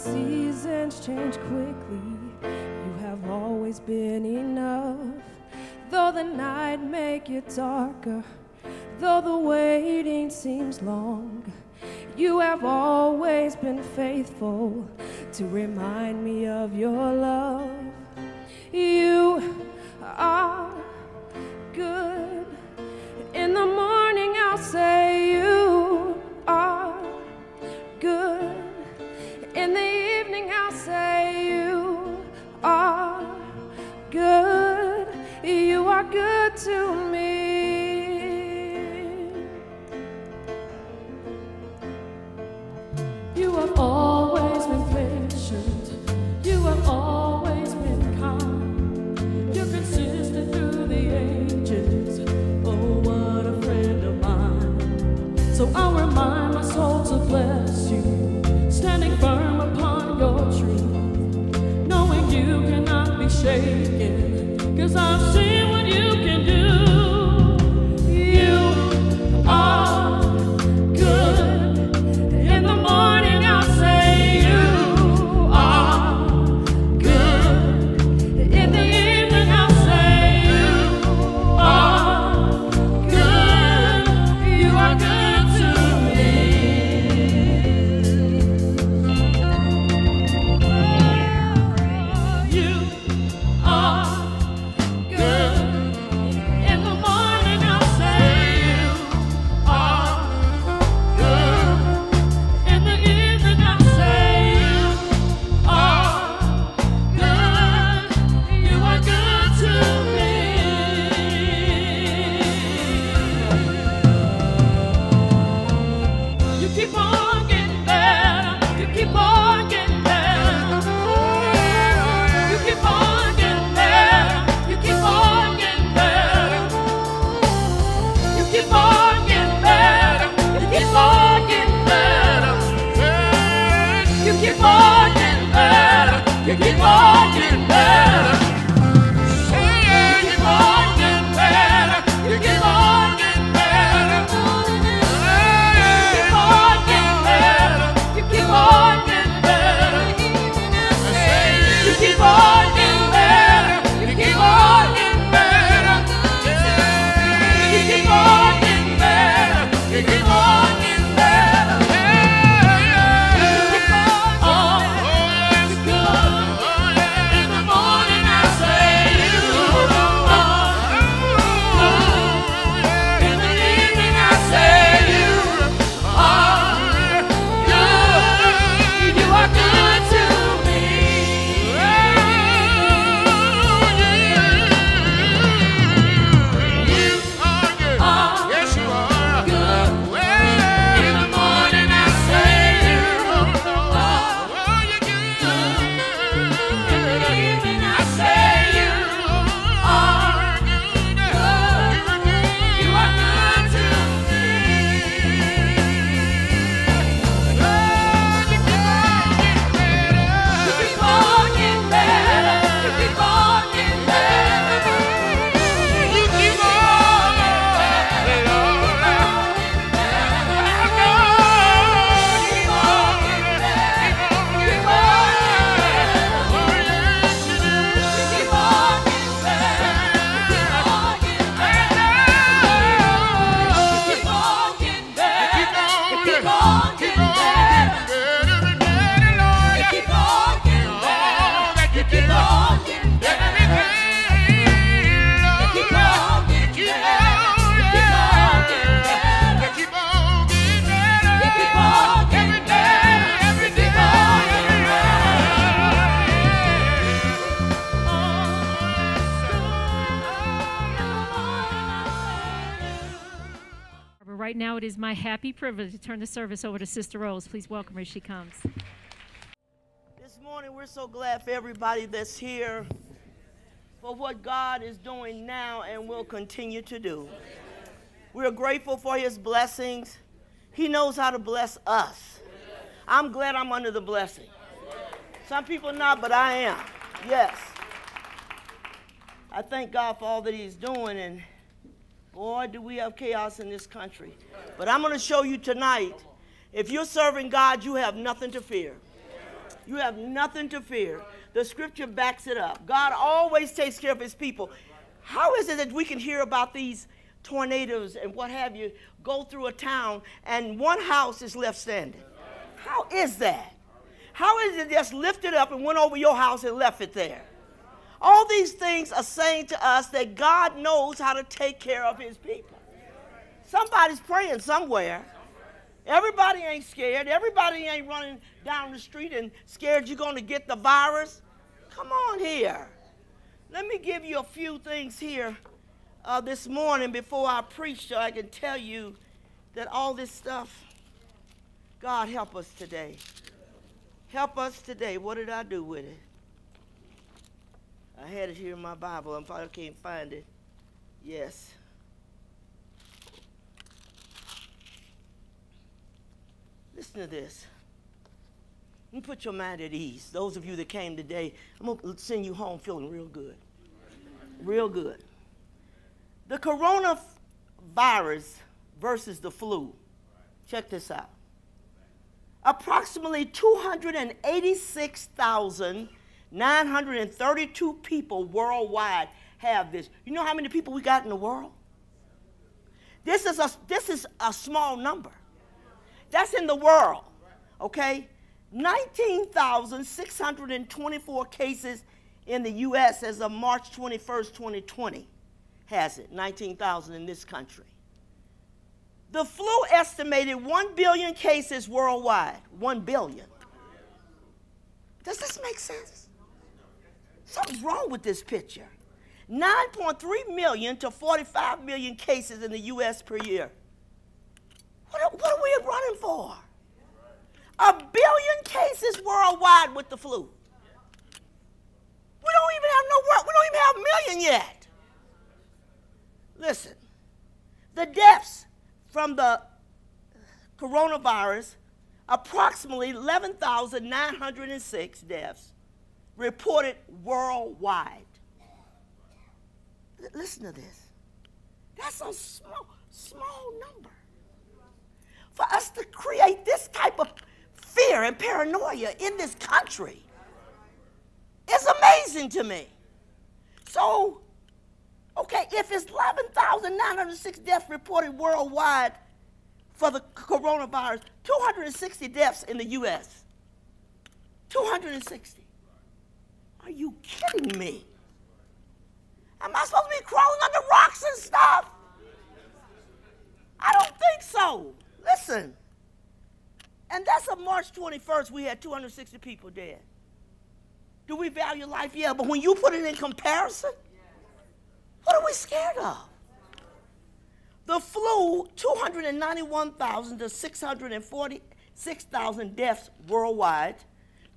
seasons change quickly, you have always been enough. Though the night make you darker, though the waiting seems long, you have always been faithful to remind me of your love. shaking, cause I've seen. privileged to turn the service over to Sister Rose. Please welcome her as she comes. This morning, we're so glad for everybody that's here for what God is doing now and will continue to do. We're grateful for his blessings. He knows how to bless us. I'm glad I'm under the blessing. Some people not, but I am. Yes. I thank God for all that he's doing and Boy, do we have chaos in this country. But I'm going to show you tonight if you're serving God, you have nothing to fear. You have nothing to fear. The scripture backs it up. God always takes care of his people. How is it that we can hear about these tornadoes and what have you go through a town and one house is left standing? How is that? How is it just lifted up and went over your house and left it there? All these things are saying to us that God knows how to take care of his people. Somebody's praying somewhere. Everybody ain't scared. Everybody ain't running down the street and scared you're going to get the virus. Come on here. Let me give you a few things here uh, this morning before I preach so I can tell you that all this stuff, God help us today. Help us today. What did I do with it? I had it here in my Bible. I probably can't find it. Yes. Listen to this. You put your mind at ease. Those of you that came today, I'm going to send you home feeling real good. Real good. The coronavirus versus the flu. Check this out. Approximately 286,932 people worldwide have this. You know how many people we got in the world? This is a, this is a small number. That's in the world, okay? 19,624 cases in the U.S. as of March 21st, 2020 has it, 19,000 in this country. The flu estimated 1 billion cases worldwide. 1 billion. Does this make sense? Something's wrong with this picture. 9.3 million to 45 million cases in the U.S. per year. What are, what are we running for? A billion cases worldwide with the flu. We don't even have no we don't even have a million yet. Listen, the deaths from the coronavirus, approximately 11,906 deaths reported worldwide. L- listen to this. That's a small, small number. For us to create this type of fear and paranoia in this country is amazing to me. So, okay, if it's 11,906 deaths reported worldwide for the coronavirus, 260 deaths in the U.S., 260. Are you kidding me? Am I supposed to be crawling under rocks and stuff? I don't think so. Listen. And that's on March 21st, we had 260 people dead. Do we value life? Yeah, but when you put it in comparison, what are we scared of? The flu, 291,000 to 646,000 deaths worldwide,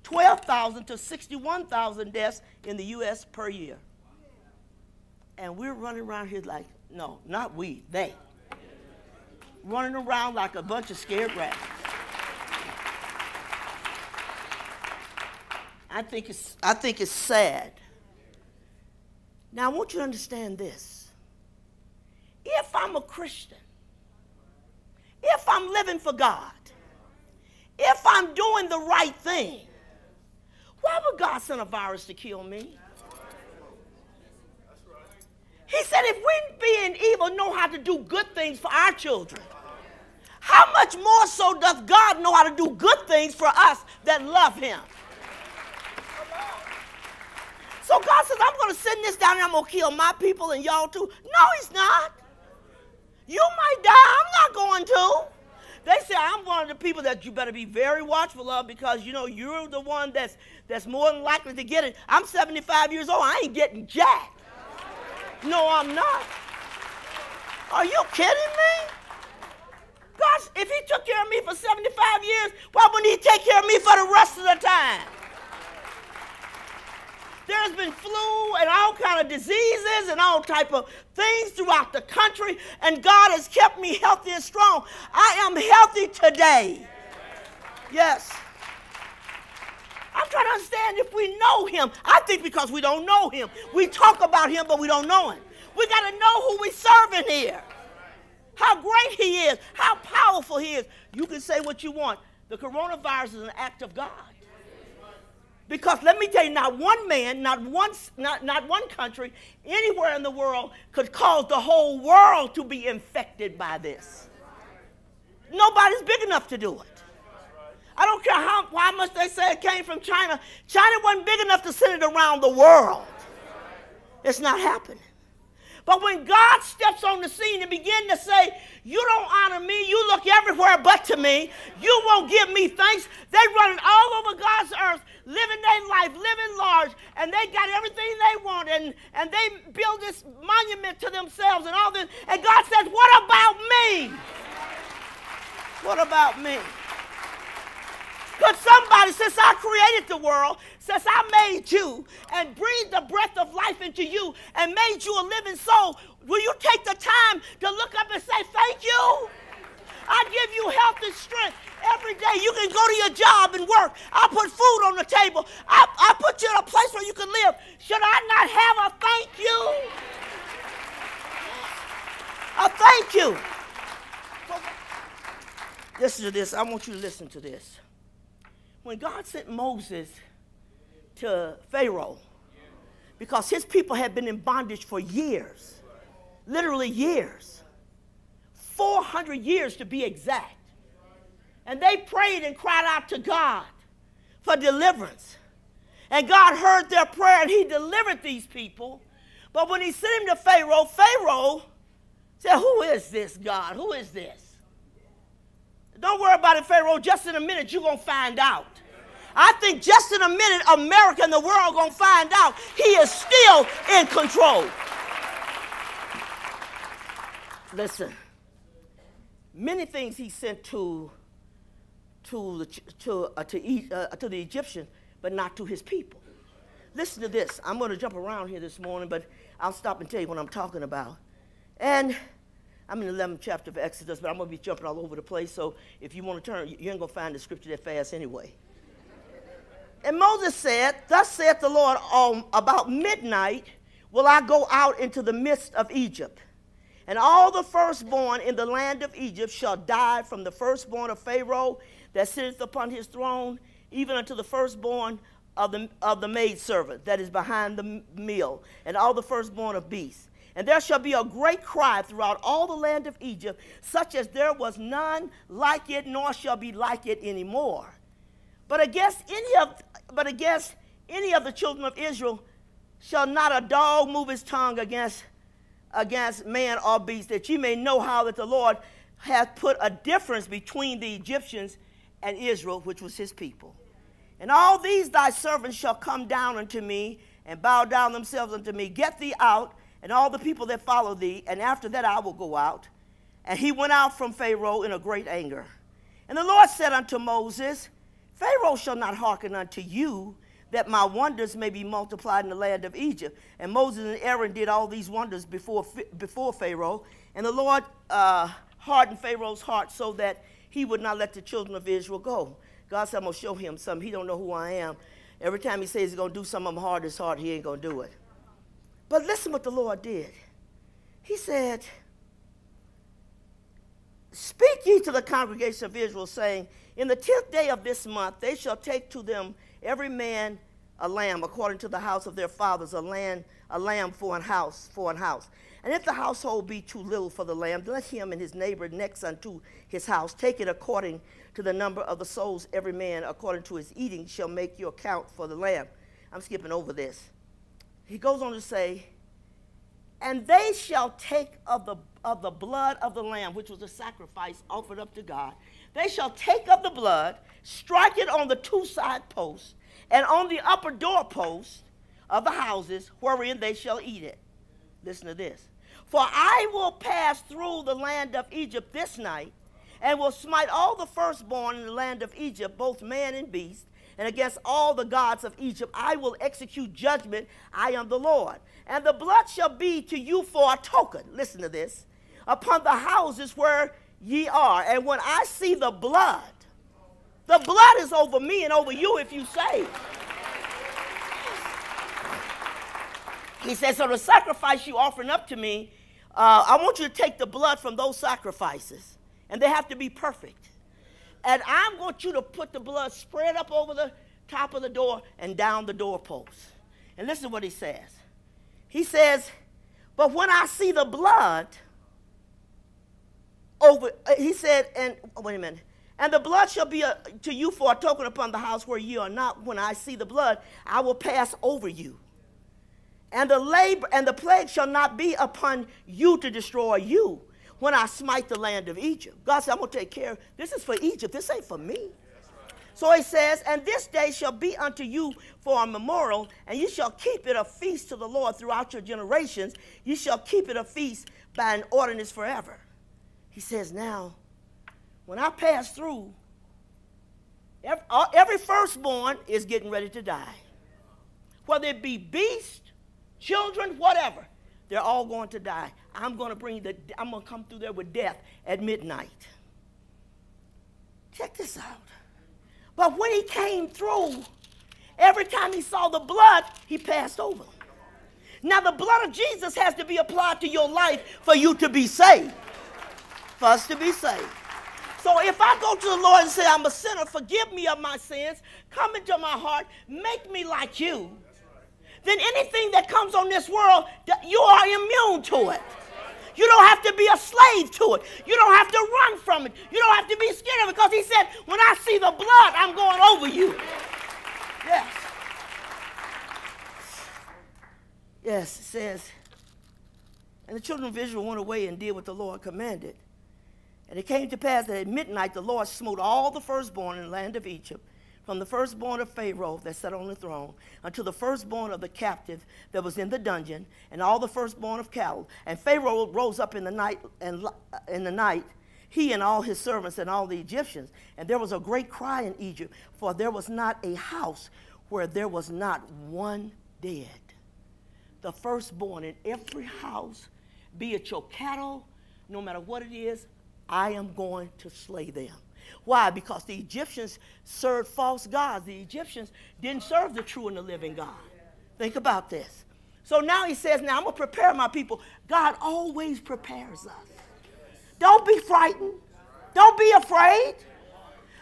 12,000 to 61,000 deaths in the U.S. per year. And we're running around here like, no, not we, they. Running around like a bunch of scared rats. I think it's, I think it's sad. Now, I want you to understand this. If I'm a Christian, if I'm living for God, if I'm doing the right thing, why would God send a virus to kill me? He said, if we, being evil, know how to do good things for our children, how much more so does God know how to do good things for us that love Him? So God says, I'm going to send this down and I'm going to kill my people and y'all too. No, He's not. You might die. I'm not going to. They say I'm one of the people that you better be very watchful of because you know you're the one that's that's more than likely to get it. I'm 75 years old. I ain't getting jack. No, I'm not. Are you kidding me? Gosh, if he took care of me for 75 years, why wouldn't he take care of me for the rest of the time? There's been flu of diseases and all type of things throughout the country, and God has kept me healthy and strong. I am healthy today. Yes. I'm trying to understand if we know him. I think because we don't know him. We talk about him, but we don't know him. We got to know who we serving here. how great he is, how powerful he is. You can say what you want. The coronavirus is an act of God. Because let me tell you, not one man, not one, not, not one country, anywhere in the world could cause the whole world to be infected by this. Nobody's big enough to do it. I don't care how, how much they say it came from China. China wasn't big enough to send it around the world. It's not happening. But when God steps on the scene and begin to say, You don't honor me, you look everywhere but to me, you won't give me thanks, they running all over God's earth, living their life, living large, and they got everything they want, and, and they build this monument to themselves and all this. And God says, What about me? What about me? Because somebody, since I created the world, since I made you and breathed the breath of life into you and made you a living soul, will you take the time to look up and say, Thank you? I give you health and strength. Every day you can go to your job and work. I put food on the table. I, I put you in a place where you can live. Should I not have a thank you? A thank you. Listen to this. I want you to listen to this when God sent Moses to Pharaoh, because his people had been in bondage for years, literally years, 400 years to be exact. And they prayed and cried out to God for deliverance. And God heard their prayer and he delivered these people. But when he sent him to Pharaoh, Pharaoh said, Who is this God? Who is this? Don't worry about it, Pharaoh. Just in a minute, you're going to find out. I think just in a minute, America and the world going to find out he is still in control. Listen, many things he sent to, to, the, to, uh, to, uh, to the Egyptian, but not to his people. Listen to this. I'm going to jump around here this morning, but I'll stop and tell you what I'm talking about. And I'm in the 11th chapter of Exodus, but I'm going to be jumping all over the place. So if you want to turn, you ain't going to find the scripture that fast anyway. And Moses said, Thus saith the Lord, um, about midnight will I go out into the midst of Egypt. And all the firstborn in the land of Egypt shall die from the firstborn of Pharaoh that sitteth upon his throne, even unto the firstborn of the, of the maidservant that is behind the mill, and all the firstborn of beasts. And there shall be a great cry throughout all the land of Egypt, such as there was none like it, nor shall be like it anymore. But against any of but against any of the children of Israel shall not a dog move his tongue against against man or beast, that ye may know how that the Lord hath put a difference between the Egyptians and Israel, which was his people. And all these thy servants shall come down unto me and bow down themselves unto me. Get thee out, and all the people that follow thee, and after that I will go out. And he went out from Pharaoh in a great anger. And the Lord said unto Moses, Pharaoh shall not hearken unto you, that my wonders may be multiplied in the land of Egypt. And Moses and Aaron did all these wonders before, before Pharaoh. And the Lord uh, hardened Pharaoh's heart so that he would not let the children of Israel go. God said, I'm going to show him something. He don't know who I am. Every time he says he's going to do something hard, his heart, he ain't going to do it. But listen what the Lord did. He said, Speak ye to the congregation of Israel, saying, In the tenth day of this month they shall take to them every man a lamb, according to the house of their fathers, a lamb, a lamb for an house, for an house. And if the household be too little for the lamb, let him and his neighbor next unto his house take it according to the number of the souls every man according to his eating shall make your account for the lamb. I'm skipping over this. He goes on to say, and they shall take of the of the blood of the lamb, which was a sacrifice offered up to God. They shall take up the blood, strike it on the two side posts, and on the upper doorposts of the houses wherein they shall eat it. Listen to this. For I will pass through the land of Egypt this night, and will smite all the firstborn in the land of Egypt, both man and beast, and against all the gods of Egypt I will execute judgment. I am the Lord. And the blood shall be to you for a token. Listen to this upon the houses where ye are. And when I see the blood, the blood is over me and over you if you say. He says, So the sacrifice you offering up to me uh, I want you to take the blood from those sacrifices, and they have to be perfect. And I want you to put the blood spread up over the top of the door and down the doorpost. And listen to what he says. He says, But when I see the blood over, uh, he said, and wait a minute. And the blood shall be a, to you for a token upon the house where you are not. When I see the blood, I will pass over you. And the labor and the plague shall not be upon you to destroy you when I smite the land of Egypt. God said, I'm going to take care this is for Egypt. This ain't for me. So he says, And this day shall be unto you for a memorial, and you shall keep it a feast to the Lord throughout your generations. You shall keep it a feast by an ordinance forever. He says, Now, when I pass through, every, firstborn is getting ready to die. Whether it be beast, children, whatever, they're all going to die. I'm going to bring the, I'm going to come through there with death at midnight. Check this out. But when he came through, every time he saw the blood, he passed over. Now, the blood of Jesus has to be applied to your life for you to be saved, for us to be saved. So if I go to the Lord and say, I'm a sinner, forgive me of my sins, come into my heart, make me like you, then anything that comes on this world, you are immune to it. You don't have to be a slave to it. You don't have to run from it. You don't have to be scared of it because he said, when I see the blood, I'm going over you. Yes. Yes, it says, and the children of Israel went away and did what the Lord commanded. And it came to pass that at midnight the Lord smote all the firstborn in the land of Egypt, from the firstborn of Pharaoh that sat on the throne, until the firstborn of the captive that was in the dungeon, and all the firstborn of cattle. And Pharaoh rose up in the night and uh, in the night, he and all his servants and all the Egyptians. And there was a great cry in Egypt, for there was not a house where there was not one dead. The firstborn in every house, be it your cattle, no matter what it is, I am going to slay them. Why? Because the Egyptians served false gods. The Egyptians didn't serve the true and the living God. Think about this. So now he says, Now I'm going to prepare my people. God always prepares us. Don't be frightened. Don't be afraid.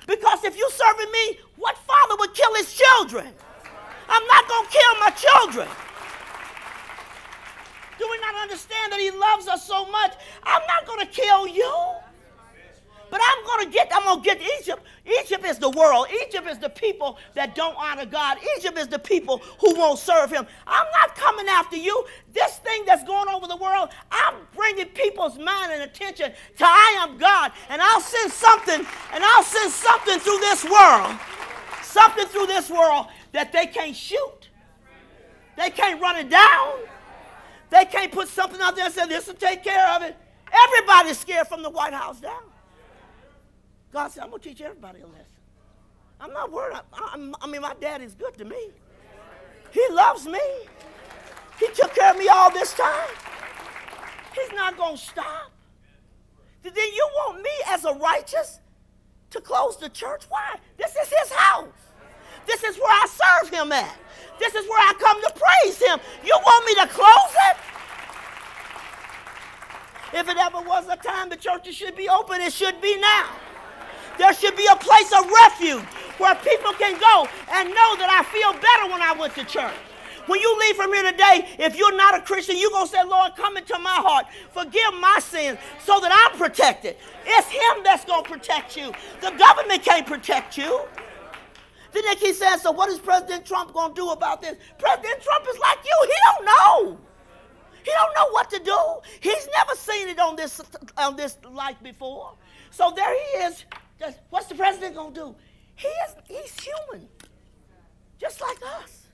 Because if you're serving me, what father would kill his children? I'm not going to kill my children. Do we not understand that he loves us so much? I'm not going to kill you. But I'm going to get, I'm to get Egypt. Egypt is the world. Egypt is the people that don't honor God. Egypt is the people who won't serve him. I'm not coming after you. This thing that's going over the world, I'm bringing people's mind and attention to I am God. And I'll send something, and I'll send something through this world, something through this world that they can't shoot. They can't run it down. They can't put something out there and say, this will take care of it. Everybody's scared from the White House down. God said, I'm going to teach everybody a lesson. I'm not worried. I, I mean, my dad is good to me. He loves me. He took care of me all this time. He's not going to stop. Then you want me as a righteous to close the church? Why? This is his house. This is where I serve him at. This is where I come to praise him. You want me to close it? If it ever was a time the churches should be open, it should be now. There should be a place of refuge where people can go and know that I feel better when I went to church. When you leave from here today, if you're not a Christian, you're going to say, Lord, come into my heart. Forgive my sins so that I'm protected. It's Him that's going to protect you. The government can't protect you. Then keep saying, so what is President Trump going to do about this? President Trump is like you. He don't know. He don't know what to do. He's never seen it on this, on this life before. So there he is What's the president going to do? He is, he's human, just like us.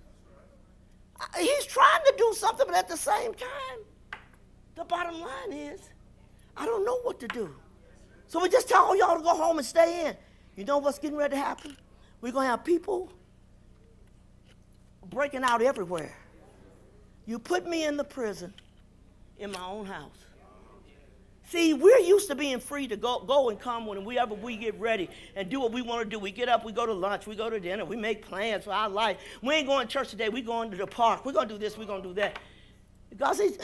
Uh, he's trying to do something, but at the same time, the bottom line is, I don't know what to do. So we just tell all y'all to go home and stay in. You know what's getting ready to happen? We're going to have people breaking out everywhere. You put me in the prison in my own house. See, we're used to being free to go, go and come whenever we get ready and do what we want to do. We get up, we go to lunch, we go to dinner, we make plans for our life. We ain't going to church today, we're going to the park. We're going to do this, we're going to do that. God says,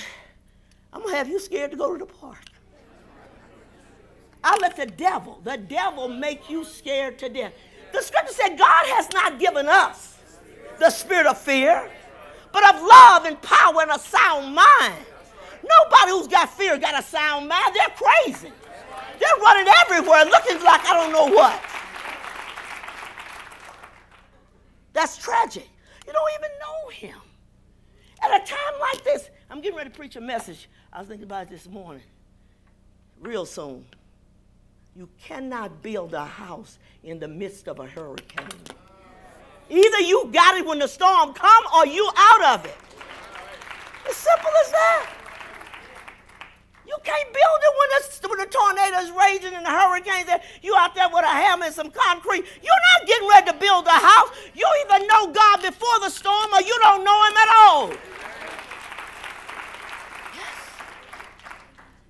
I'm going to have you scared to go to the park. I let the devil, the devil make you scared to death. The scripture said God has not given us the spirit of fear, but of love and power and a sound mind. Nobody who's got fear got a sound mind. They're crazy. They're running everywhere looking like I don't know what. That's tragic. You don't even know him. At a time like this, I'm getting ready to preach a message. I was thinking about it this morning. Real soon. You cannot build a house in the midst of a hurricane. Either you got it when the storm come or you out of it. As simple as that. You can't build it when the, when the tornado is raging and the hurricanes. There. You out there with a hammer and some concrete. You're not getting ready to build a house. You either know God before the storm or you don't know Him at all.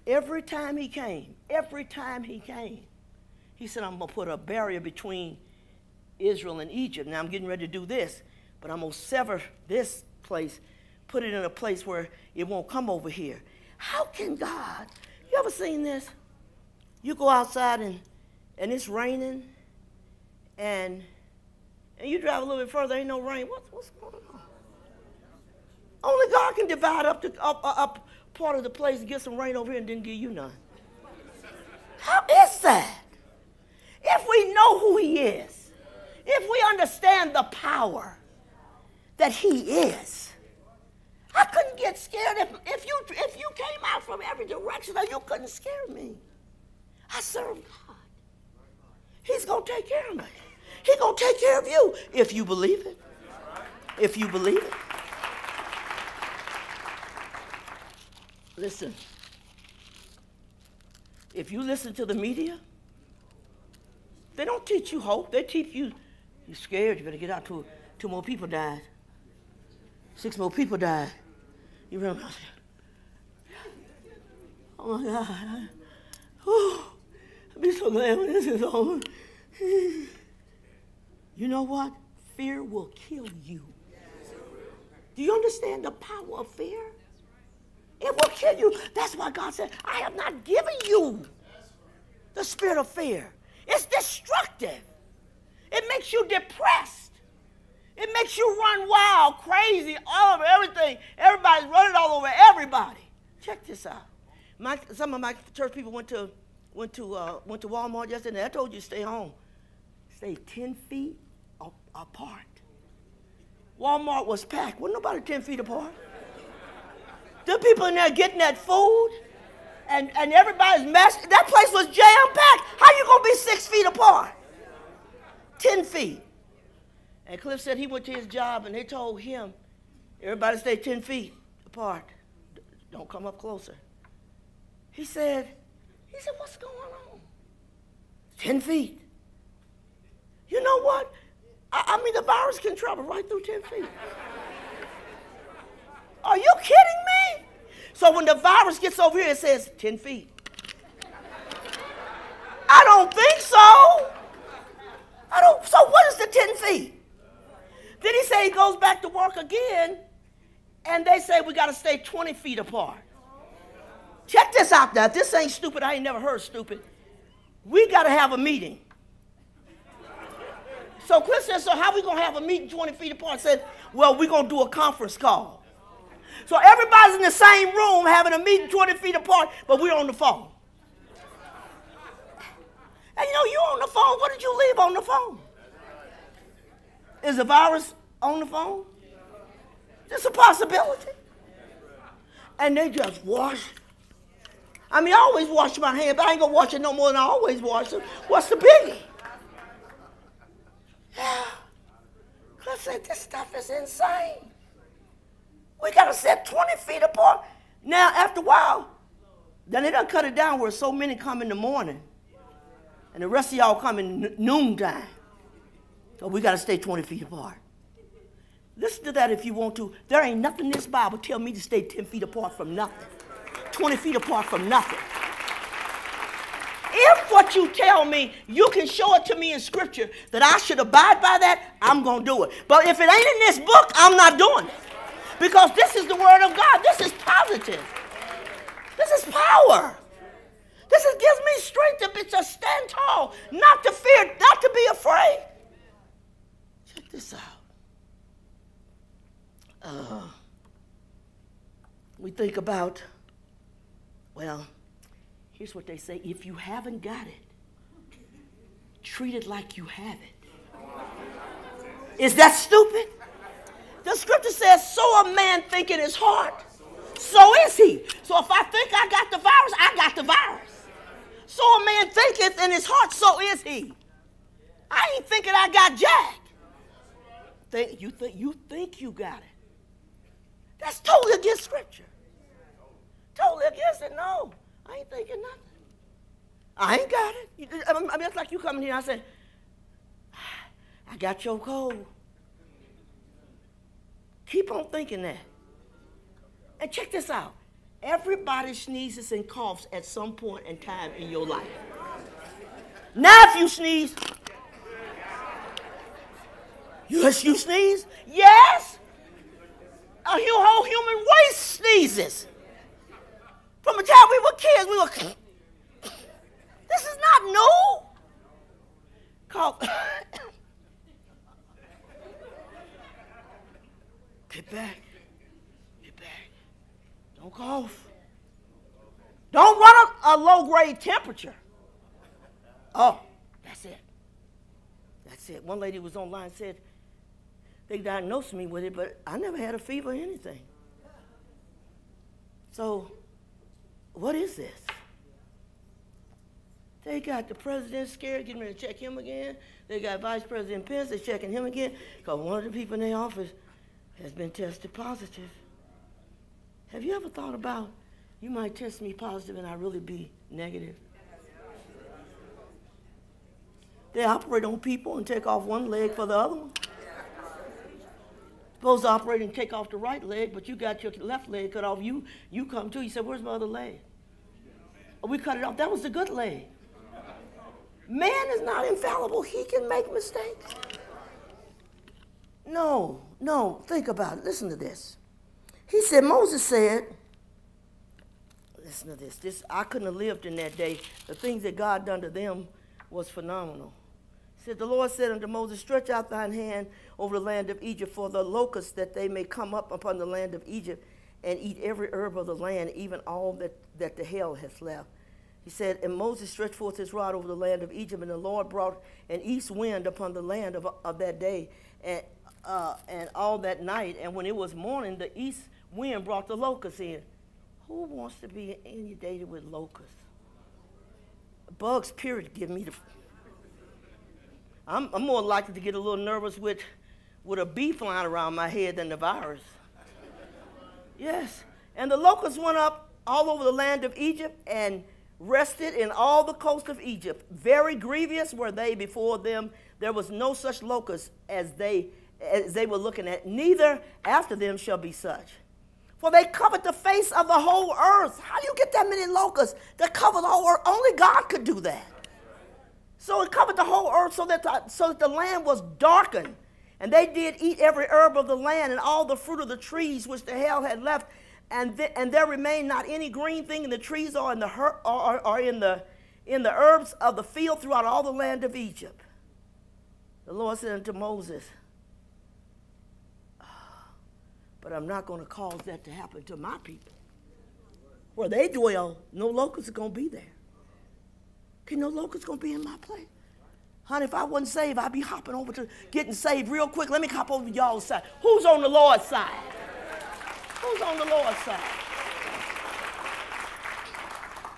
Every time He came, every time He came, He said, I'm going to put a barrier between Israel and Egypt. Now I'm getting ready to do this, but I'm going to sever this place, put it in a place where it won't come over here. How can God? You ever seen this? You go outside and, and it's raining, and, and you drive a little bit further, ain't no rain. What's, what's going on? Only God can divide up, the, up, up part of the place and get some rain over here and didn't give you none. How is that? If we know who He is, if we understand the power that He is, I couldn't get scared if, if, you, if you came out from every direction, you couldn't scare me. I serve God. He's going to take care of me. He's going to take care of you if you believe it. If you believe it. Listen. If you listen to the media, they don't teach you hope. They teach you you're scared. You better get out. Two, two more people died. Six more people died. You? Oh my God. Oh, I'll be so glad when this is over. You know what? Fear will kill you. Do you understand the power of fear? It will kill you. That's why God said, I have not given you the spirit of fear. It's destructive. It makes you depressed. It makes you run wild, crazy, all over everything. Everybody's running all over everybody. Check this out. My, some of my church people went to went to uh, went to Walmart yesterday. I told you to stay home. Stay ten feet apart. Walmart was packed. Wasn't nobody ten feet apart. The people in there getting that food, and, and everybody's messed. That place was jam packed. How you gonna be six feet apart? Ten feet. And Cliff said he went to his job and they told him, everybody stay 10 feet apart. Don't come up closer. He said, he said, what's going on? 10 feet. You know what? I, I mean, the virus can travel right through 10 feet. Are you kidding me? So when the virus gets over here, it says 10 feet. I don't think so. I don't. So what is the 10 feet? Then he say he goes back to work again, and they say we got to stay 20 feet apart. Check this out now. This ain't stupid. I ain't never heard stupid. We got to have a meeting. So Chris said, so how we going to have a meeting 20 feet apart? I said, well, we're going to do a conference call. So everybody's in the same room having a meeting 20 feet apart, but we're on the phone. And you know, you on the phone. What did you leave on the phone? Is the virus on the phone? It's a possibility. And they just wash. I mean, I always wash my hands, but I ain't gonna wash it no more than I always wash it. What's the biggie? Yeah. Cliff said, this stuff is insane. We gotta set 20 feet apart. Now, after a while, then they done cut it down where so many come in the morning, and the rest of y'all come in noontime. So we gotta stay 20 feet apart. Listen to that if you want to. There ain't nothing in this Bible tell me to stay 10 feet apart from nothing. 20 feet apart from nothing. If what you tell me, you can show it to me in scripture that I should abide by that, I'm going to do it. But if it ain't in this book, I'm not doing it. Because this is the word of God. This is positive. This is power. This is, gives me strength to, to stand tall, not to fear, not to be afraid. This out. Uh, we think about, well, here's what they say if you haven't got it, treat it like you have it. Is that stupid? The scripture says, so a man think in his heart, so is he. So if I think I got the virus, I got the virus. So a man thinketh in his heart, so is he. I ain't thinking I got Jack. Think, you, think, you think you got it. That's totally against scripture. Totally against it. No, I ain't thinking nothing. I ain't got it. I mean, it's like you coming here. I said, I got your cold. Keep on thinking that. And check this out. Everybody sneezes and coughs at some point in time in your life. Now, if you sneeze, yes, you sneeze. Yes, a whole human race sneezes. From the time we were kids, we were. This is not new. Cough. Get back. Get back. Don't cough. Don't run a, a low grade temperature. Oh, that's it. That's it. One lady was online said they diagnosed me with it, but I never had a fever or anything. So, what is this? They got the president scared, getting ready to check him again. They got Vice President Pence, they're checking him again, because one of the people in their office has been tested positive. Have you ever thought about you might test me positive and I really be negative? They operate on people and take off one leg for the other one. Supposed to operate and take off the right leg, but you got your left leg cut off. You you come too. You said, "Where's my other leg?" Oh, we cut it off. That was the good leg. Man is not infallible. He can make mistakes. No, no, think about it. Listen to this. He said, Moses said, listen to this. This I couldn't have lived in that day. The things that God done to them was phenomenal. Said, The Lord said unto Moses, Stretch out thine hand over the land of Egypt for the locusts, that they may come up upon the land of Egypt and eat every herb of the land, even all that, that the hail hath left. He said, And Moses stretched forth his rod over the land of Egypt, and the Lord brought an east wind upon the land of, of that day, and, uh, and all that night. And when it was morning, the east wind brought the locusts in. Who wants to be inundated with locusts? Bugs, period, give me the. I'm, I'm more likely to get a little nervous with, with a bee flying around my head than the virus. Yes. And the locusts went up all over the land of Egypt and rested in all the coast of Egypt. Very grievous were they before them. There was no such locust as they as they were looking at, neither after them shall be such. For they covered the face of the whole earth. How do you get that many locusts that cover the whole earth? Only God could do that. So it covered the whole earth so that the, so that the land was darkened. And they did eat every herb of the land and all the fruit of the trees which the hail had left. And, th- and there remained not any green thing in the trees or in the, her- or, or in, the, in the herbs of the field throughout all the land of Egypt. The Lord said unto Moses, ah, but I'm not going to cause that to happen to my people. Where they dwell, no locusts are going to be there. Okay, no locusts going to be in my place. Honey, if I wasn't saved, I'd be hopping over to getting saved real quick. Let me hop over to y'all's side. Who's on the Lord's side? Who's on the Lord's side?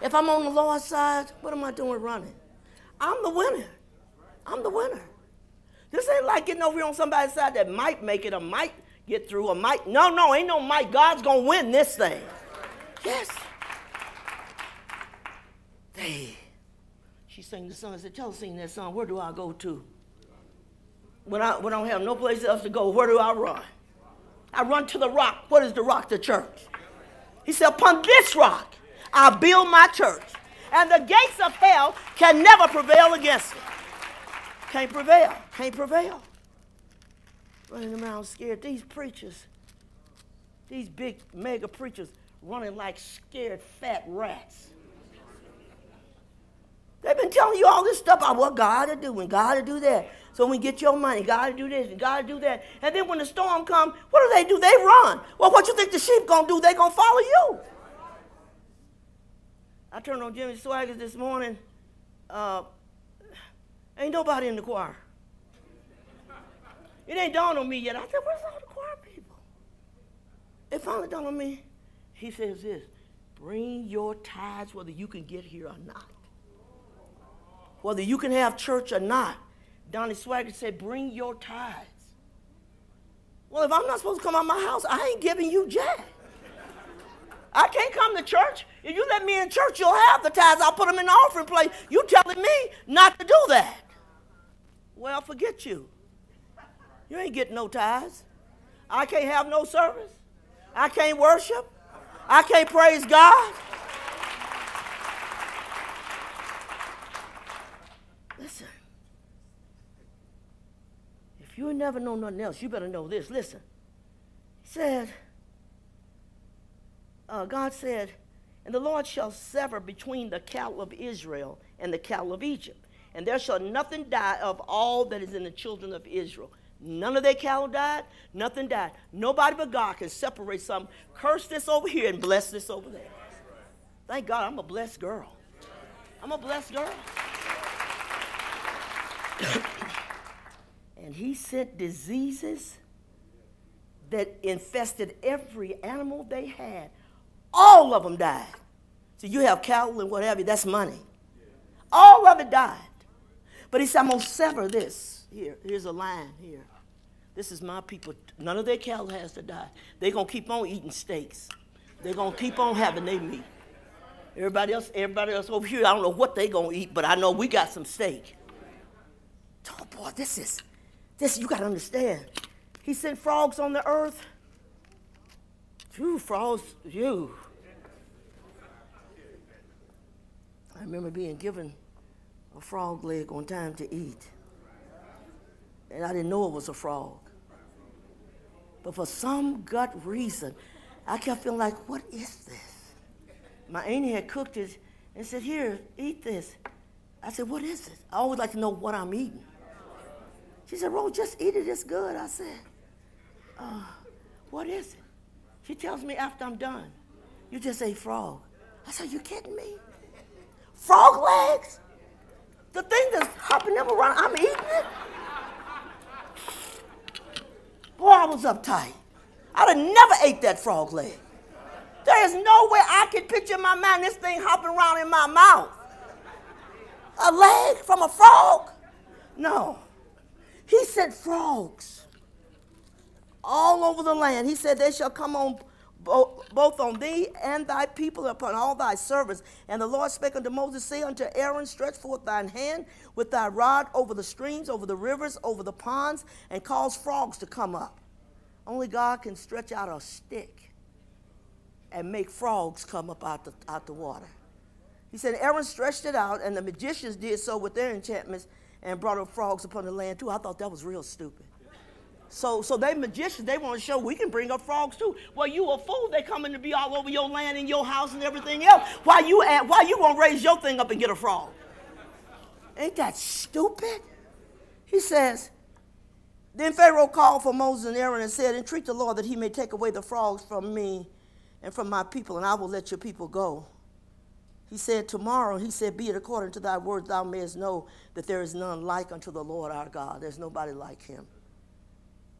If I'm on the Lord's side, what am I doing running? I'm the winner. I'm the winner. This ain't like getting over here on somebody's side that might make it or might get through or might. No, no, ain't no might. God's going to win this thing. Yes. They. She sang the song. I said, Tell her sing that song. Where do I go to? When I, when I don't have no place else to go, where do I run? I run to the rock. What is the rock? The church. He said, Upon this rock, I build my church. And the gates of hell can never prevail against it. Can't prevail. Can't prevail. Running around scared. These preachers, these big mega preachers, running like scared fat rats. They've been telling you all this stuff about what God to do and God to do that. So when we get your money, God to do this and God to do that. And then when the storm comes, what do they do? They run. Well, what you think the sheep gonna do? They gonna follow you. I turned on Jimmy Swaggart this morning. Uh, ain't nobody in the choir. It ain't dawned on me yet. I said, where's all the choir people? It finally dawned on me. He says this, bring your tithes whether you can get here or not. Whether you can have church or not. Donnie Swaggart said, bring your tithes. Well, if I'm not supposed to come out of my house, I ain't giving you jack. I can't come to church. If you let me in church, you'll have the tithes. I'll put them in the offering plate. You telling me not to do that. Well, forget you. You ain't getting no tithes. I can't have no service. I can't worship. I can't praise God. Listen. You never know nothing else, you better know this. Listen. He said, uh, God said, And the Lord shall sever between the cattle of Israel and the cattle of Egypt. And there shall nothing die of all that is in the children of Israel. None of their cattle died, nothing died. Nobody but God can separate something, curse this over here and bless this over there. Thank God I'm a blessed girl. I'm a blessed girl. And he sent diseases that infested every animal they had. All of them died. So you have cattle and whatever, that's money. All of it died. But he said, I'm going to sever this. Here, here's a line here. This is my people. None of their cattle has to die. They're going to keep on eating steaks. They're going to keep on having their meat. Everybody else, everybody else over here, I don't know what they're going to eat, but I know we got some steak. Oh, boy, this is, this, you got to understand. He sent frogs on the earth. Phew, frogs, you. I remember being given a frog leg on time to eat. And I didn't know it was a frog. But for some gut reason, I kept feeling like, what is this? My auntie had cooked it and said, here, eat this. I said, what is it? I always like to know what I'm eating. She said, Rose, just eat it, it's good. I said, uh, what is it? She tells me after I'm done, you just ate frog. I said, you kidding me? Frog legs? The thing that's hopping them around, I'm eating it? Boy, I was uptight. I'd have never ate that frog leg. There is no way I can picture in my mind this thing hopping around in my mouth. A leg from a frog? No. He said frogs all over the land. He said, They shall come on both on thee and thy people, upon all thy servants. And the Lord spake unto Moses, Say unto Aaron, Stretch forth thine hand with thy rod over the streams, over the rivers, over the ponds, and cause frogs to come up. Only God can stretch out a stick and make frogs come up out the, out the water. He said, Aaron stretched it out, and the magicians did so with their enchantments and brought up frogs upon the land too. I thought that was real stupid. So, so they magicians, they want to show we can bring up frogs too. Well, you a fool. They coming to be all over your land and your house and everything else. Why you at, why you gonna raise your thing up and get a frog? Ain't that stupid? He says, then Pharaoh called for Moses and Aaron and said, Entreat the Lord that he may take away the frogs from me and from my people, and I will let your people go. He said, Tomorrow, he said, Be it according to thy words, thou mayest know that there is none like unto the Lord our God. There's nobody like him.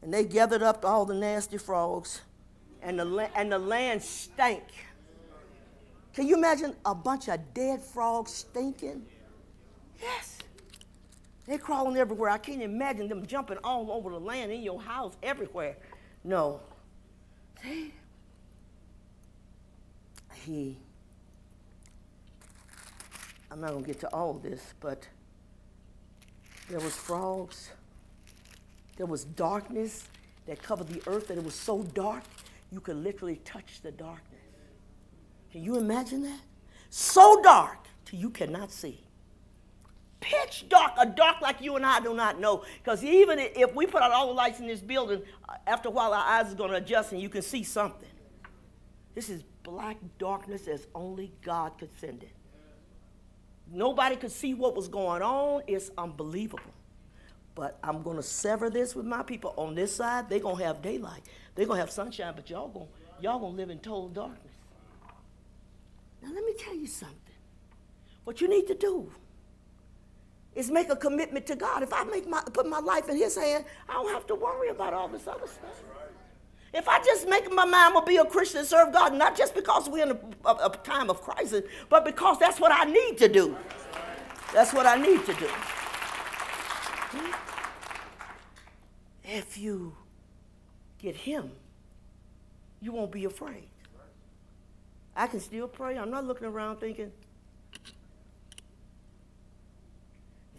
And they gathered up all the nasty frogs, and the, and the land stank. Can you imagine a bunch of dead frogs stinking? Yes. They're crawling everywhere. I can't imagine them jumping all over the land, in your house, everywhere. No. See? He, I'm not going to get to all this, but there was frogs there was darkness that covered the earth, that it was so dark you could literally touch the darkness. Can you imagine that? So dark till you cannot see. Pitch dark, a dark like you and I do not know. Because even if we put out all the lights in this building, uh, after a while our eyes are going to adjust and you can see something. This is black darkness as only God could send it. Nobody could see what was going on. It's unbelievable. But I'm going to sever this with my people. On this side, they're going to have daylight. They're going to have sunshine, but y'all going y'all gonna live in total darkness. Now, let me tell you something. What you need to do is make a commitment to God. If I make my, put my life in His hand, I don't have to worry about all this other stuff. If I just make my mind, I'm going to be a Christian and serve God, not just because we're in a, a, a time of crisis, but because that's what I need to do. That's what I need to do. If you get Him, you won't be afraid. I can still pray. I'm not looking around thinking,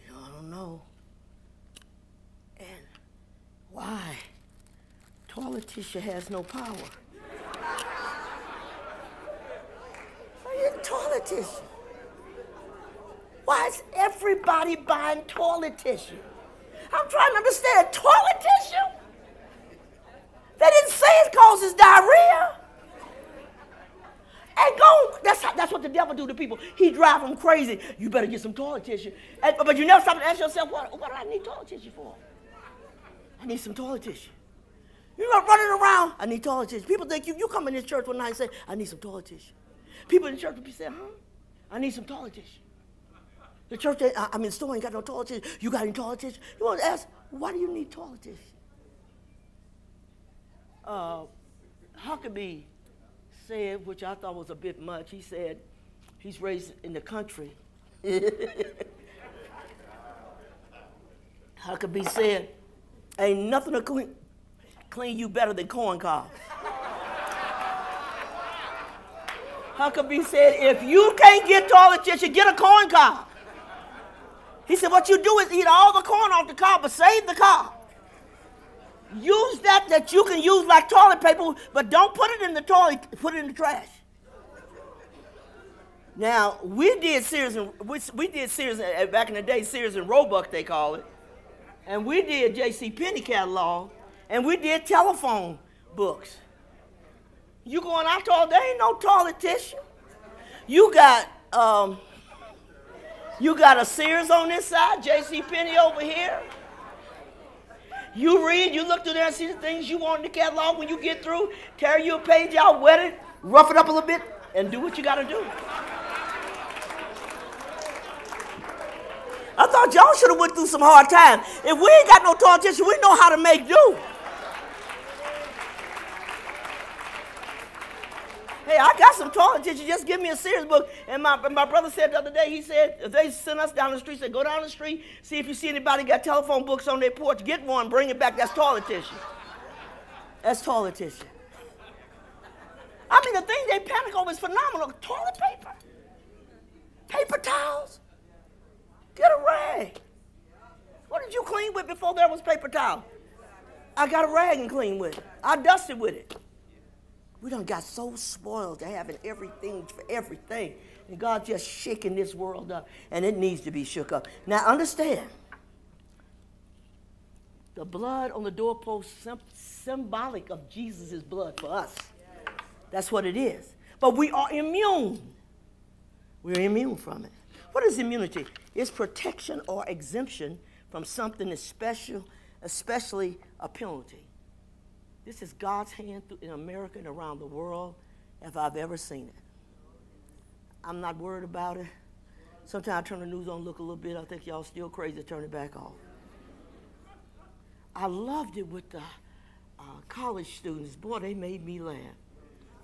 you know, I don't know. And why? Tissue has no power. toilet tissue. Why is everybody buying toilet tissue? I'm trying to understand toilet tissue? They didn't say it causes diarrhea. And go, that's, how, that's what the devil do to people. He drive them crazy. You better get some toilet tissue. And, but you never stop and ask yourself, what, what do I need toilet tissue for? I need some toilet tissue. You're not running around, I need toilet tissue. People think you, you come in this church one night and say, I need some toilet tissue. People in the church will be saying, huh? I need some toilet tissue. The church, I mean, the store ain't got no toilet tissue. You got any toilet tissue? You want to ask, why do you need toilet tissue? Uh, Huckabee said, which I thought was a bit much, he said, he's raised in the country. Huckabee said, ain't nothing to clean you better than corn cobs. Huckabee said, if you can't get toilet tissue, get a corn cob. He said, what you do is eat all the corn off the cob, but save the cob. Use that that you can use like toilet paper, but don't put it in the toilet, put it in the trash. Now, we did Sears and we, we did Sears uh, back in the day, Sears and Roebuck they call it. And we did J.C. Penney catalog, and we did telephone books. You going out toilet, there ain't no toilet tissue. You got um, you got a Sears on this side, J.C. Penney over here. You read, you look through there and see the things you want in the catalog. When you get through, tear you a page out, wet it, rough it up a little bit, and do what you got to do. I thought y'all should have went through some hard times. If we ain't got no toilet tissue, we know how to make do. I got some toilet tissue. Just give me a Sears book. And my, my brother said the other day, he said, if they send us down the street, said, go down the street, see if you see anybody got telephone books on their porch. Get one, bring it back. That's toilet tissue. That's toilet tissue. I mean, the thing they panic over is phenomenal. Toilet paper, paper towels. Get a rag. What did you clean with before there was paper towel? I got a rag and clean with it. I dusted with it. We done got so spoiled to having everything for everything. And God's just shaking this world up, and it needs to be shook up. Now, understand the blood on the doorpost symbolic of Jesus' blood for us. That's what it is. But we are immune. We're immune from it. What is immunity? It's protection or exemption from something special, especially a penalty. This is God's hand in America and around the world if I've ever seen it. I'm not worried about it. Sometimes I turn the news on, look a little bit. I think y'all still crazy turn it back off. I loved it with the uh, college students. Boy, they made me laugh.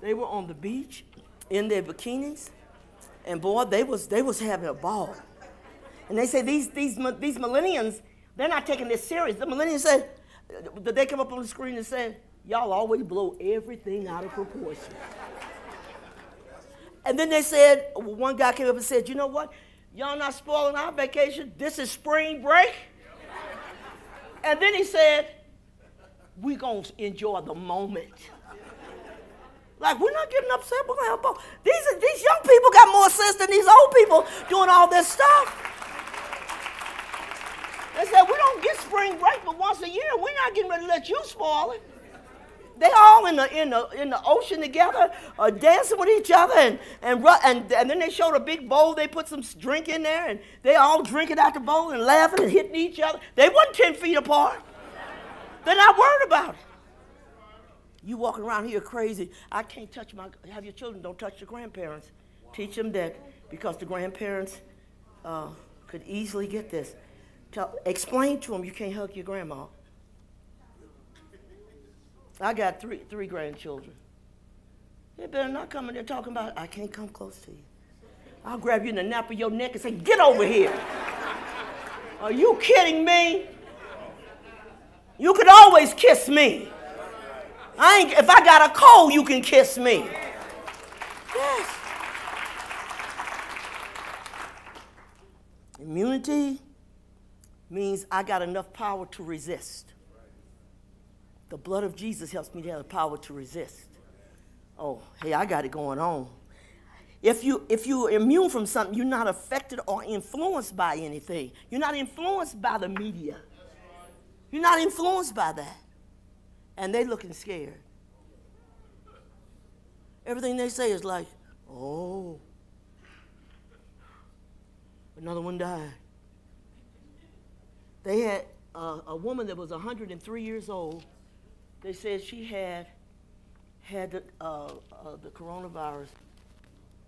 They were on the beach in their bikinis, and boy, they was they was having a ball. And they say these these these millennials, they're not taking this serious. The millennials said, they come up on the screen and say, Y'all always blow everything out of proportion. and then they said, one guy came up and said, You know what? Y'all not spoiling our vacation. This is spring break. and then he said, We're going to enjoy the moment. Like, we're not getting upset. We're going to out. These, these young people got more sense than these old people doing all this stuff. They said, we don't get spring break but once a year. We're not getting ready to let you spoil it. They all in the in the in the ocean together, uh, dancing with each other, and and, and and then they showed a big bowl. They put some drink in there, and they all drinking out the bowl and laughing and hitting each other. They wasn't ten feet apart. They're not worried about it. You walking around here crazy. I can't touch my. Have your children don't touch your grandparents. Teach them that because the grandparents uh, could easily get this. Tell, explain to them you can't hug your grandma. I got three three grandchildren. They better not come in there talking about I can't come close to you. I'll grab you in the nape of your neck and say, get over here. Are you kidding me? You could always kiss me. I ain't, if I got a cold, you can kiss me. Yes. Immunity means I got enough power to resist. The blood of Jesus helps me to have the power to resist. Oh, hey, I got it going on. If you if you're immune from something, you're not affected or influenced by anything. You're not influenced by the media. You're not influenced by that. And they're looking scared. Everything they say is like, oh, another one died. They had uh, a woman that was 103 years old. They said she had had the, uh, uh, the coronavirus,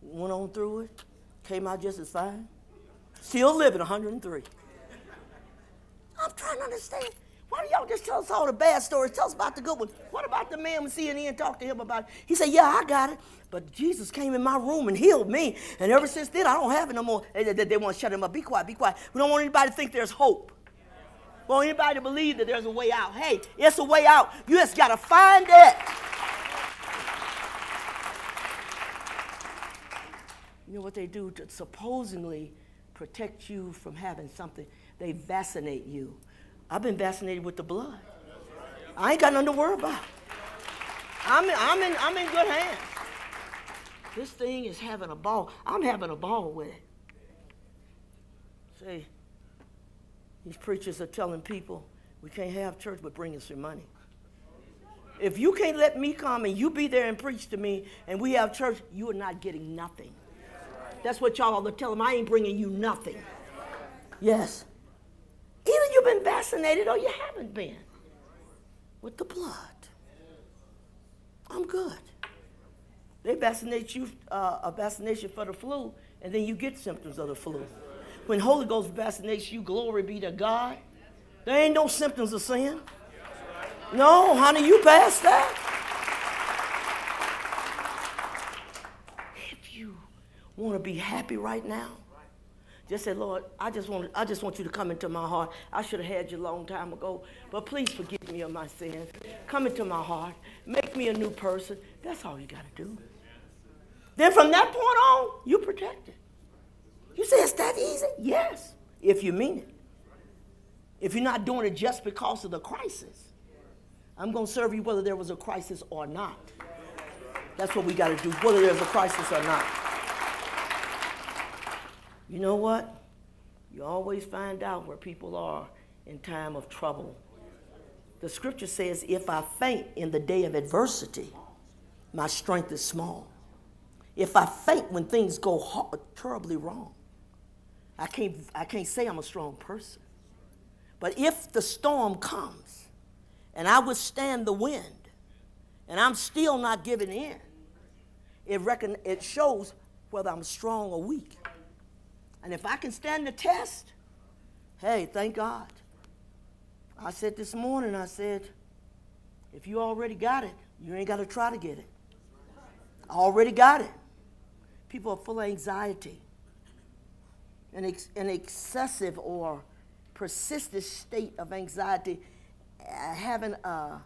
went on through it, came out just as fine, still living 103. I'm trying to understand. Why do y'all just tell us all the bad stories? Tell us about the good ones. What about the man when CNN talked to him about it? He said, Yeah, I got it. But Jesus came in my room and healed me. And ever since then, I don't have it no more. They, they, they want to shut him up. Be quiet, be quiet. We don't want anybody to think there's hope. Want anybody to believe that there's a way out. Hey, it's a way out. You just got to find it. You know what they do to supposedly protect you from having something? They vaccinate you. I've been vaccinated with the blood. I ain't got nothing to worry about. I'm in, I'm in, I'm in good hands. This thing is having a ball. I'm having a ball with it. See, these preachers are telling people we can't have church but bring us your money. If you can't let me come and you be there and preach to me and we have church, you are not getting nothing. That's what y'all are telling them. I ain't bringing you nothing. Yes. Either you've been vaccinated or you haven't been. With the blood. I'm good. They vaccinate you uh, a vaccination for the flu, and then you get symptoms of the flu. When Holy Ghost vaccinates you, glory be to God, there ain't no symptoms of sin. No, honey, you passed that. If you want to be happy right now, just say, Lord, I just want I just want you to come into my heart. I should have had you a long time ago, but please forgive me of my sins. Come into my heart. Make me a new person. That's all you got to do. Then from that point on, you're protected. You say it's that easy? Yes, if you mean it. If you're not doing it just because of the crisis, I'm going to serve you whether there was a crisis or not. That's what we got to do, whether there's a crisis or not. You know what? You always find out where people are in time of trouble. The scripture says, If I faint in the day of adversity, my strength is small. If I faint when things go hard, terribly wrong, I can't, I can't say I'm a strong person. But if the storm comes and I withstand the wind and I'm still not giving in, it, reckon, it shows whether I'm strong or weak. And if I can stand the test, hey, thank God. I said this morning, I said, if you already got it, you ain't got to try to get it. I already got it. People are full of anxiety. An, ex- an excessive or persistent state of anxiety uh, having a,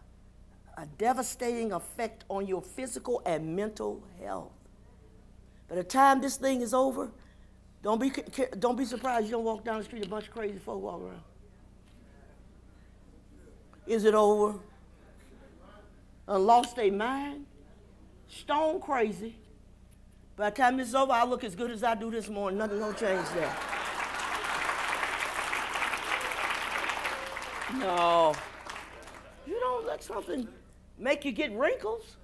a devastating effect on your physical and mental health. By the time this thing is over, don't be, don't be surprised you don't walk down the street, a bunch of crazy folk walk around. Is it over? Uh, lost their mind, stone crazy. By the time is over, I look as good as I do this morning. Nothing gonna change there. No. You don't let something make you get wrinkles.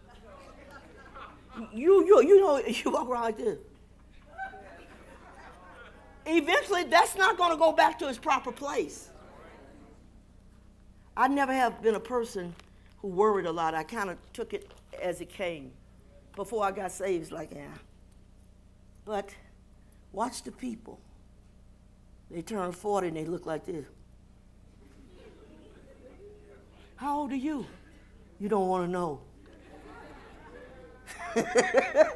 You, you, you know, you walk around like this. Eventually, that's not going to go back to its proper place. I never have been a person who worried a lot. I kind of took it as it came. Before I got saved, it's like, yeah. But watch the people. They turn 40 and they look like this. How old are you? You don't want to know.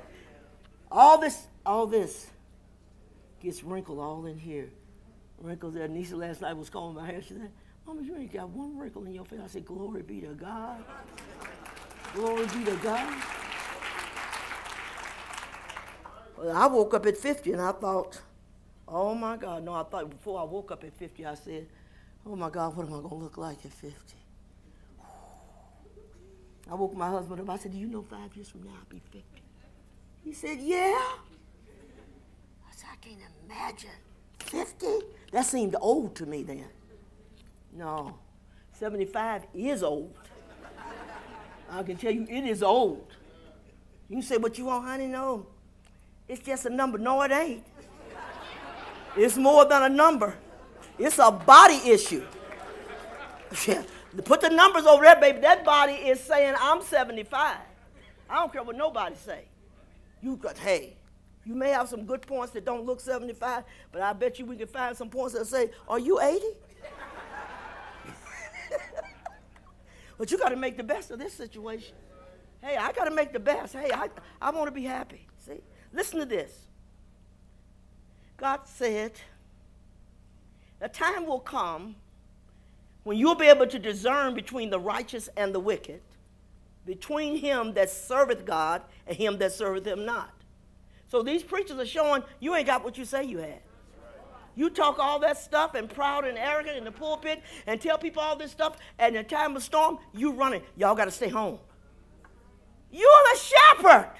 all this, all this gets wrinkled all in here. Wrinkles there. Nisha last night was combing my hair. She said, Mama, you ain't got one wrinkle in your face. I said, Glory be to God. Glory be to God. Well, I woke up at 50 and I thought, oh my God. No, I thought before I woke up at 50, I said, oh my God, what am I going to look like at 50? I woke my husband up. I said, do you know five years from now I'll be 50? He said, yeah. I said, I can't imagine. 50? That seemed old to me then. No, 75 is old. I can tell you it is old. You say what you want, honey. No, it's just a number. No, it ain't. It's more than a number. It's a body issue. Put the numbers over there, baby. That body is saying I'm 75. I don't care what nobody say. You got, hey, you may have some good points that don't look 75, but I bet you we can find some points that say, are you 80? but you got to make the best of this situation. Hey, I got to make the best. Hey, I, I want to be happy. See? Listen to this. God said, the time will come when you'll be able to discern between the righteous and the wicked, between him that serveth God and him that serveth him not. So these preachers are showing you ain't got what you say you had. You talk all that stuff and proud and arrogant in the pulpit and tell people all this stuff, and in time of storm, you running. Y'all got to stay home. You're the shepherd.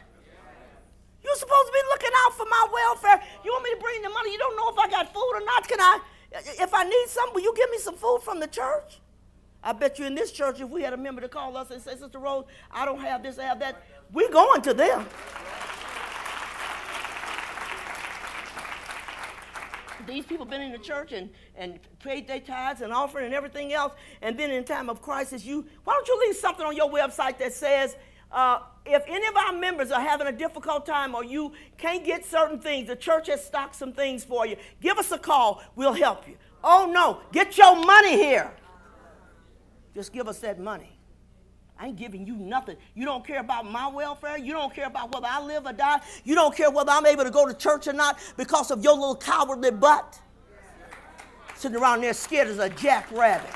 You're supposed to be looking out for my welfare. You want me to bring the money? You don't know if I got food or not. Can I? If I need some, will you give me some food from the church? I bet you in this church, if we had a member to call us and say, Sister Rose, I don't have this, I have that, we're going to them. These people been in the church and, and paid their tithes and offering and everything else, and then in time of crisis, you why don't you leave something on your website that says, uh, if any of our members are having a difficult time or you can't get certain things, the church has stocked some things for you, give us a call. We'll help you. Oh, no, get your money here. Just give us that money. I ain't giving you nothing. You don't care about my welfare. You don't care about whether I live or die. You don't care whether I'm able to go to church or not because of your little cowardly butt. Sitting around there scared as a jackrabbit.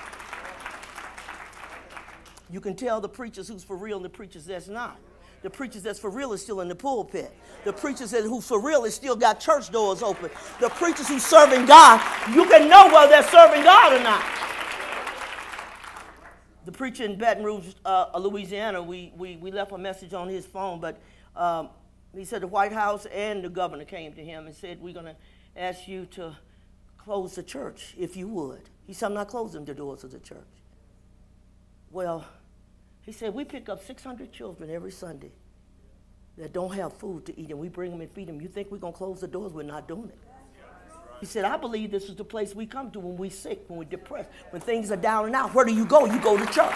You can tell the preachers who's for real and the preachers that's not. The preachers that's for real is still in the pulpit. The preachers that who's for real is still got church doors open. The preachers who's serving God, you can know whether they're serving God or not. The preacher in Baton Rouge, uh, Louisiana, we, we, we left a message on his phone, but um, he said the White House and the governor came to him and said, We're going to ask you to close the church if you would. He said, I'm not closing the doors of the church. Well, he said, we pick up 600 children every Sunday that don't have food to eat, and we bring them and feed them. You think we're going to close the doors? We're not doing it. He said, I believe this is the place we come to when we're sick, when we're depressed, when things are down and out. Where do you go? You go to church.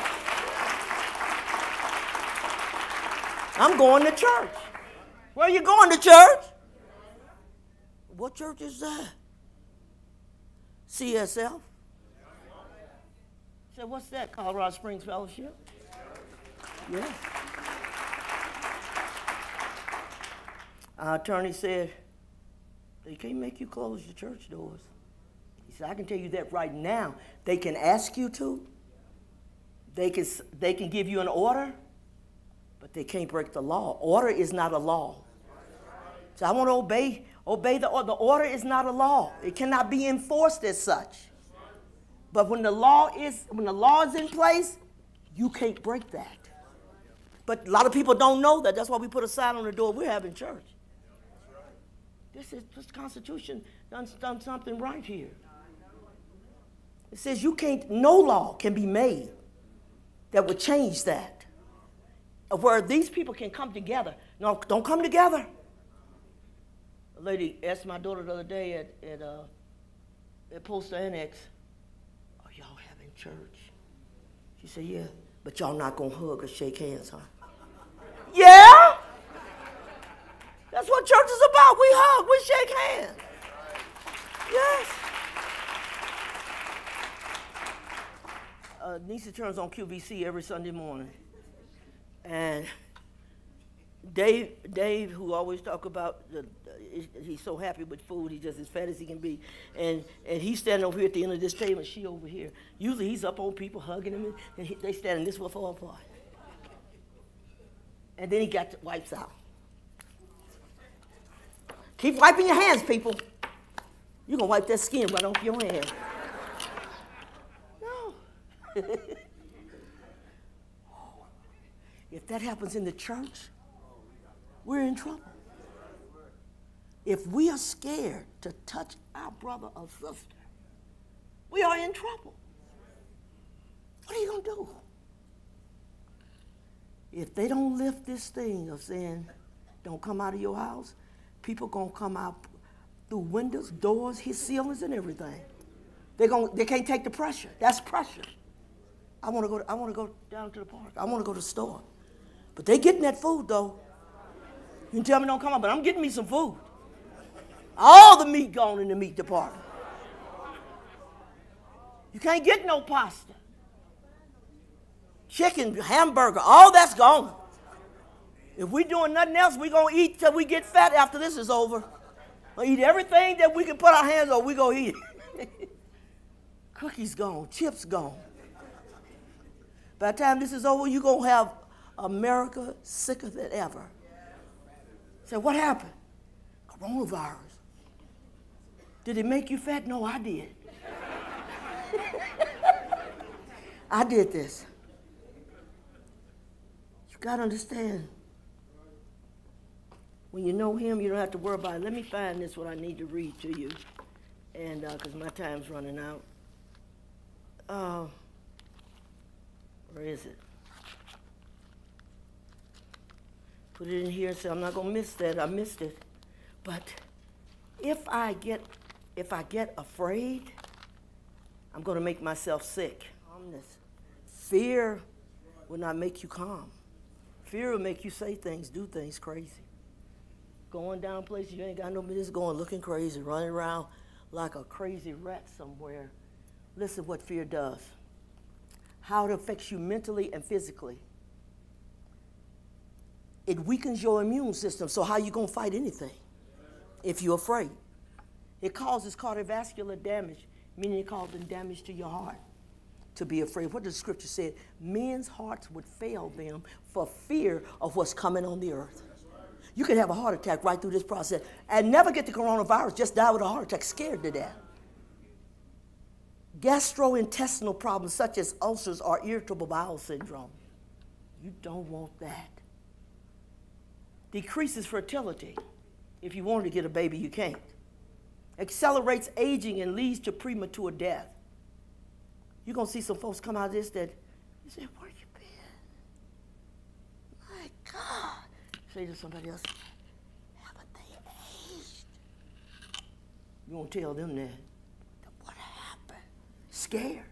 I'm going to church. Where are you going to church? What church is that? CSF. Said, what's that? Colorado Springs Fellowship. Yes. Our attorney said, they can't make you close your church doors. He said, I can tell you that right now. They can ask you to. They can, they can give you an order, but they can't break the law. Order is not a law. So I want to obey, obey the order. The order is not a law. It cannot be enforced as such. But when the law is when the law is in place, you can't break that. But a lot of people don't know that. That's why we put a sign on the door. We're having church. This is this Constitution done, done something right here. It says you can't, no law can be made that would change that. of where these people can come together. No, don't come together. A lady asked my daughter the other day at, at, uh, at Post Annex, Are y'all having church? She said, Yeah, but y'all not gonna hug or shake hands, huh? Yeah! That's what church is about. We hug, we shake hands. Yes. Uh, Nisa turns on QVC every Sunday morning. And Dave, Dave, who always talk about the, he's so happy with food, he's just as fat as he can be, and and he's standing over here at the end of this table, and she over here. Usually he's up on people hugging him, and he, they standing this far apart. And then he got the wipes out. Keep wiping your hands, people. You're gonna wipe that skin right off your hand. No. if that happens in the church, we're in trouble. If we are scared to touch our brother or sister, we are in trouble. What are you going to do? If they don't lift this thing of saying, don't come out of your house, people going to come out through windows, doors, his ceilings, and everything. They're going they can't take the pressure. That's pressure. I want to go. I want to go down to the park. I want to go to the store. But they getting that food though. You can tell me don't come up, but I'm getting me some food. All the meat gone in the meat department. You can't get no pasta. Chicken, hamburger, all that's gone. If we're doing nothing else, we're gonna eat till we get fat after this is over. we eat everything that we can put our hands on, we're gonna eat it. Cookies gone, chips gone. By the time this is over, you're gonna have America sicker than ever. Say, what happened? Coronavirus. Did it make you fat? No, I did. I did this. You got to understand. When you know him, you don't have to worry about it. Let me find this, what I need to read to you. And because uh, my time's running out. Uh, where is it? put it in here and say, I'm not gonna miss that. I missed it. But if I get if I get afraid, I'm gonna make myself sick. Calmness. Fear will not make you calm. Fear will make you say things, do things crazy. Going down places you ain't got no business going, looking crazy, running around like a crazy rat somewhere. Listen what fear does. How it affects you mentally and physically it weakens your immune system. So how you gonna fight anything if you're afraid? It causes cardiovascular damage, meaning it causes damage to your heart. To be afraid. What the scripture say? Men's hearts would fail them for fear of what's coming on the earth. You could have a heart attack right through this process and never get the coronavirus, just die with a heart attack, scared to death. Gastrointestinal problems such as ulcers or irritable bowel syndrome. You don't want that decreases fertility. If you want to get a baby, you can't. Accelerates aging and leads to premature death. You're going to see some folks come out of this that you say, Where you been? My God. Say to somebody else, Haven't they aged? You won't tell them that. What happened? Scared.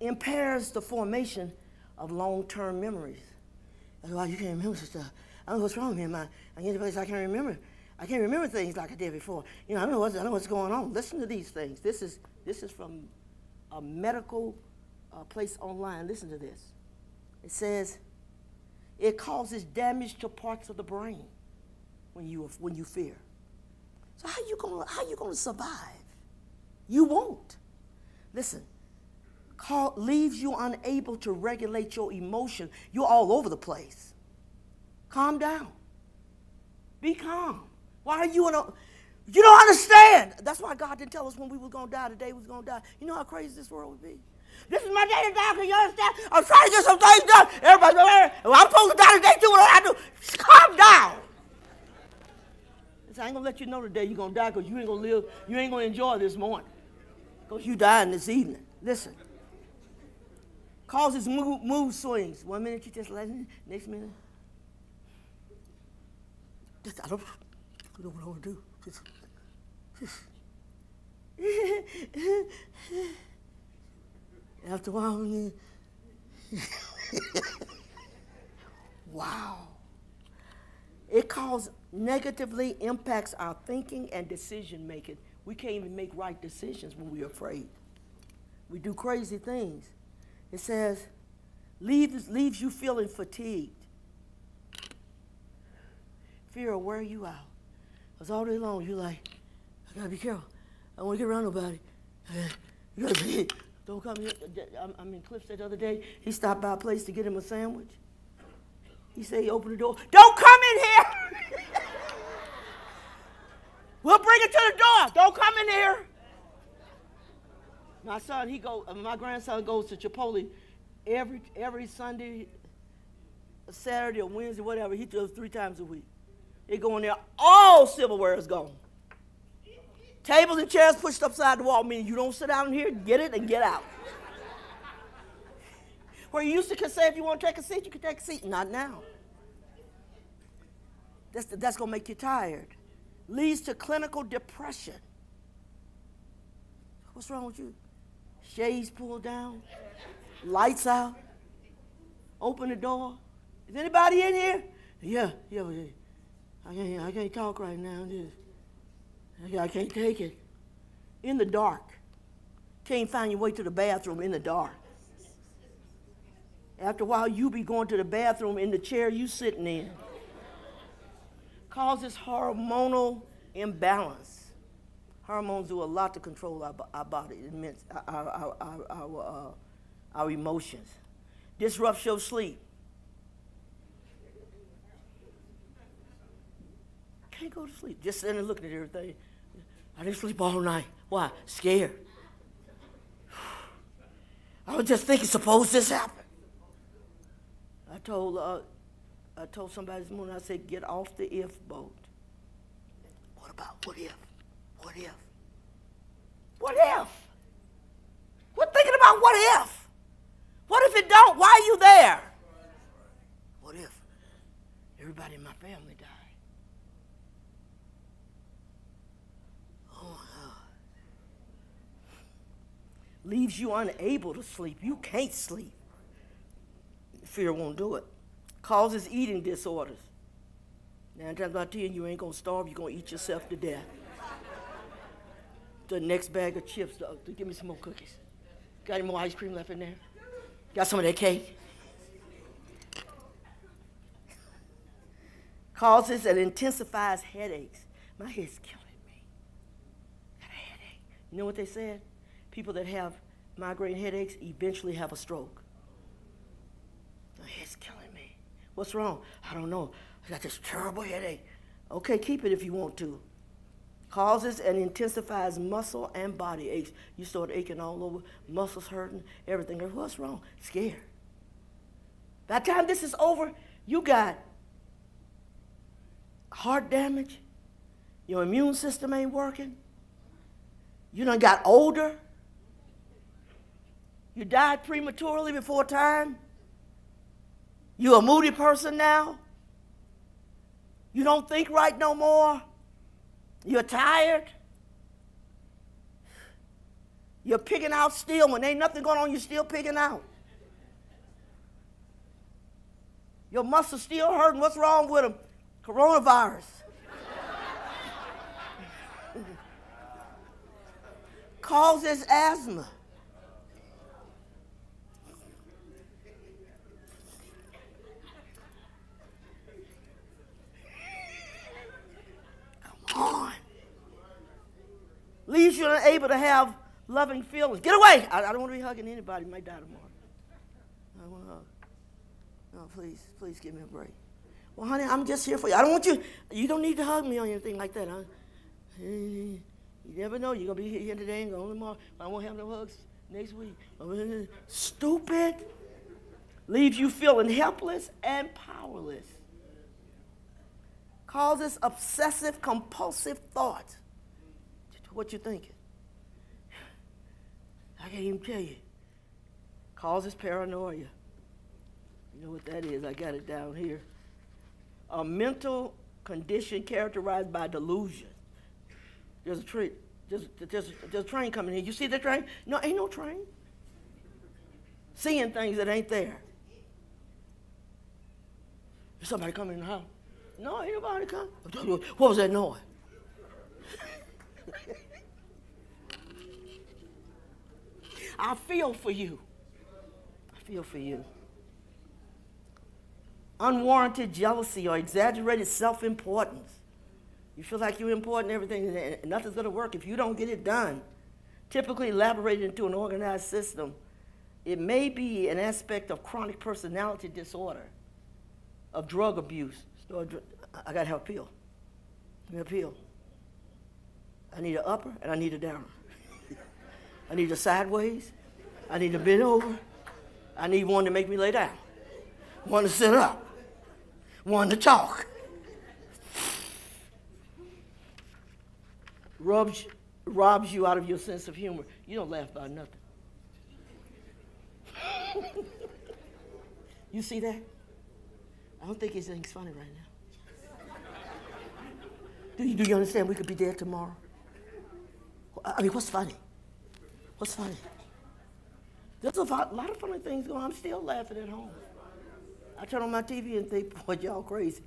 Impairs the formation of long term memories. That's why you can't remember stuff. I don't know what's wrong with me. Man. I get to place I can't remember. I can't remember things like I did before. You know, I don't know what's, I know what's going on. Listen to these things. This is, this is from a medical uh, place online. Listen to this. It says, it causes damage to parts of the brain when you, when you fear. So how you gonna, how you gonna survive? You won't. Listen, call, leaves you unable to regulate your emotion. You're all over the place. Calm down. Be calm. Why are you in a. You don't understand. That's why God didn't tell us when we was going to die, the day we was going to die. You know how crazy this world would be? This is my day to die, can you understand? I'm trying to get some things done. Everybody's like, well, I'm supposed to die today too. What do I do? Calm down. I ain't going to let you know today you're going to die because you ain't going to live, you ain't going to enjoy this morning. Because you dying this evening. Listen Causes mood, mood swings. One minute you just let it, next minute. I don't, I don't know what to do. After a while, wow. It causes negatively impacts our thinking and decision making. We can't even make right decisions when we're afraid. We do crazy things. It says, leaves, leaves you feeling fatigued. Fear will wear you out. Because all day long, you're like, I gotta be careful. I don't want to get around nobody. Don't come here. I'm, I'm in Cliffs the other day. He stopped by a place to get him a sandwich. He said he opened the door. Don't come in here. we'll bring it to the door. Don't come in here. My son, he go. My grandson goes to Chipotle every every Sunday, Saturday or Wednesday, whatever. He does three times a week. They go in there. All silverware is gone. Tables and chairs pushed upside the wall, meaning you don't sit down here, get it, and get out. Where you used to say if you want to take a seat, you can take a seat. Not now. That's, that's going to make you tired. Leads to clinical depression. What's wrong with you? Shades pulled down, lights out, open the door. Is anybody in here? Yeah, yeah, yeah. I can't, I can't talk right now. I can't take it. In the dark. Can't find your way to the bathroom in the dark. After a while, you be going to the bathroom in the chair you sitting in. Causes hormonal imbalance. Hormones do a lot to control our, our body, our, our, our, our, uh, our emotions. Disrupts your sleep. Can't go to sleep. Just sitting and looking at everything. I didn't sleep all night. Why? Scared. I was just thinking, suppose this happened. I told, uh, I told somebody this morning, I said, get off the if boat. What about what if? What if? What if? We're thinking about what if? What if it don't? Why are you there? What if everybody in my family died? Leaves you unable to sleep. You can't sleep. Fear won't do it. Causes eating disorders. Nine times out of ten, you ain't gonna starve, you're gonna eat yourself to death. the next bag of chips, though, give me some more cookies. Got any more ice cream left in there? Got some of that cake? Causes and intensifies headaches. My head's killing me. Got a headache. You know what they said? People that have migraine headaches eventually have a stroke. Oh, My head's killing me. What's wrong? I don't know. I got this terrible headache. Okay, keep it if you want to. Causes and intensifies muscle and body aches. You start aching all over, muscles hurting, everything. What's wrong? Scared. By the time this is over, you got heart damage. Your immune system ain't working. You done got older. You died prematurely before time. You're a moody person now. You don't think right no more. You're tired. You're picking out still. When ain't nothing going on, you're still picking out. Your muscles still hurting. What's wrong with them? Coronavirus. Causes asthma. on. Leaves you unable to have loving feelings. Get away. I, I don't want to be hugging anybody. might die tomorrow. I want to hug. No, please, please give me a break. Well, honey, I'm just here for you. I don't want you. You don't need to hug me or anything like that. Huh? You never know. You're gonna be here today and going tomorrow. I won't have no hugs next week. Stupid. Leaves you feeling helpless and powerless causes obsessive compulsive thoughts. What you thinking? I can't even tell you. causes paranoia. You know what that is? I got it down here. A mental condition characterized by delusion. There's a train. There's, there's, there's a train coming here. You see the train? No, ain't no train. Seeing things that ain't there. There's somebody coming in the house. No, ain't nobody come. What was that noise? I feel for you. I feel for you. Unwarranted jealousy or exaggerated self importance. You feel like you're important, everything, and nothing's going to work if you don't get it done. Typically elaborated into an organized system, it may be an aspect of chronic personality disorder, of drug abuse. So I got to have a pill. Give me a pill. I need an upper and I need a downer. I need a sideways. I need a bend over. I need one to make me lay down. One to sit up. One to talk. Rubs, robs you out of your sense of humor. You don't laugh about nothing. you see that? I don't think anything's funny right now. Do you, do you understand we could be dead tomorrow? I mean, what's funny? What's funny? There's a lot, of funny things going on. I'm still laughing at home. I turn on my TV and think, boy, y'all crazy.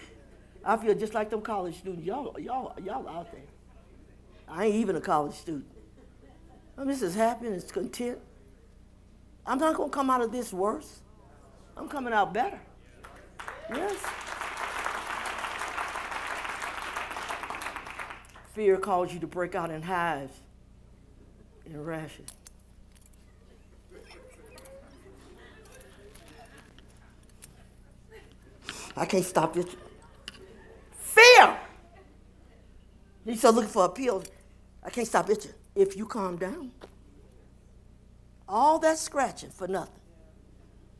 I feel just like them college students. Y'all, y'all, y'all out there. I ain't even a college student. I'm just as happy and as content. I'm not going to come out of this worse. I'm coming out better. Yes. Fear calls you to break out in hives, in rashes. I can't stop this. Fear! You start looking for appeals. I can't stop itching. If you calm down, all that scratching for nothing.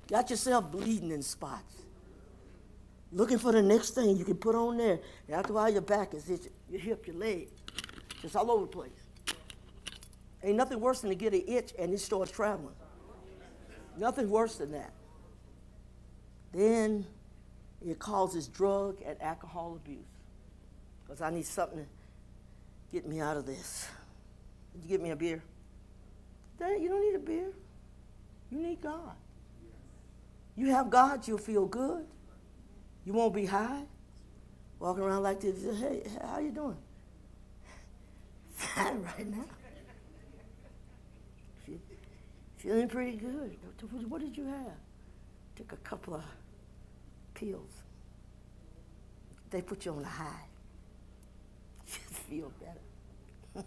Got yourself bleeding in spots. Looking for the next thing you can put on there. After a while, your back is itching, your hip, your leg, just all over the place. Ain't nothing worse than to get an itch and it starts traveling. Nothing worse than that. Then it causes drug and alcohol abuse. Because I need something to get me out of this. Did you get me a beer? you don't need a beer. You need God. You have God, you'll feel good. You won't be high. Walking around like this. Hey, how you doing? Fine right now. Feeling pretty good. What did you have? Took a couple of pills. They put you on a high. Just feel better.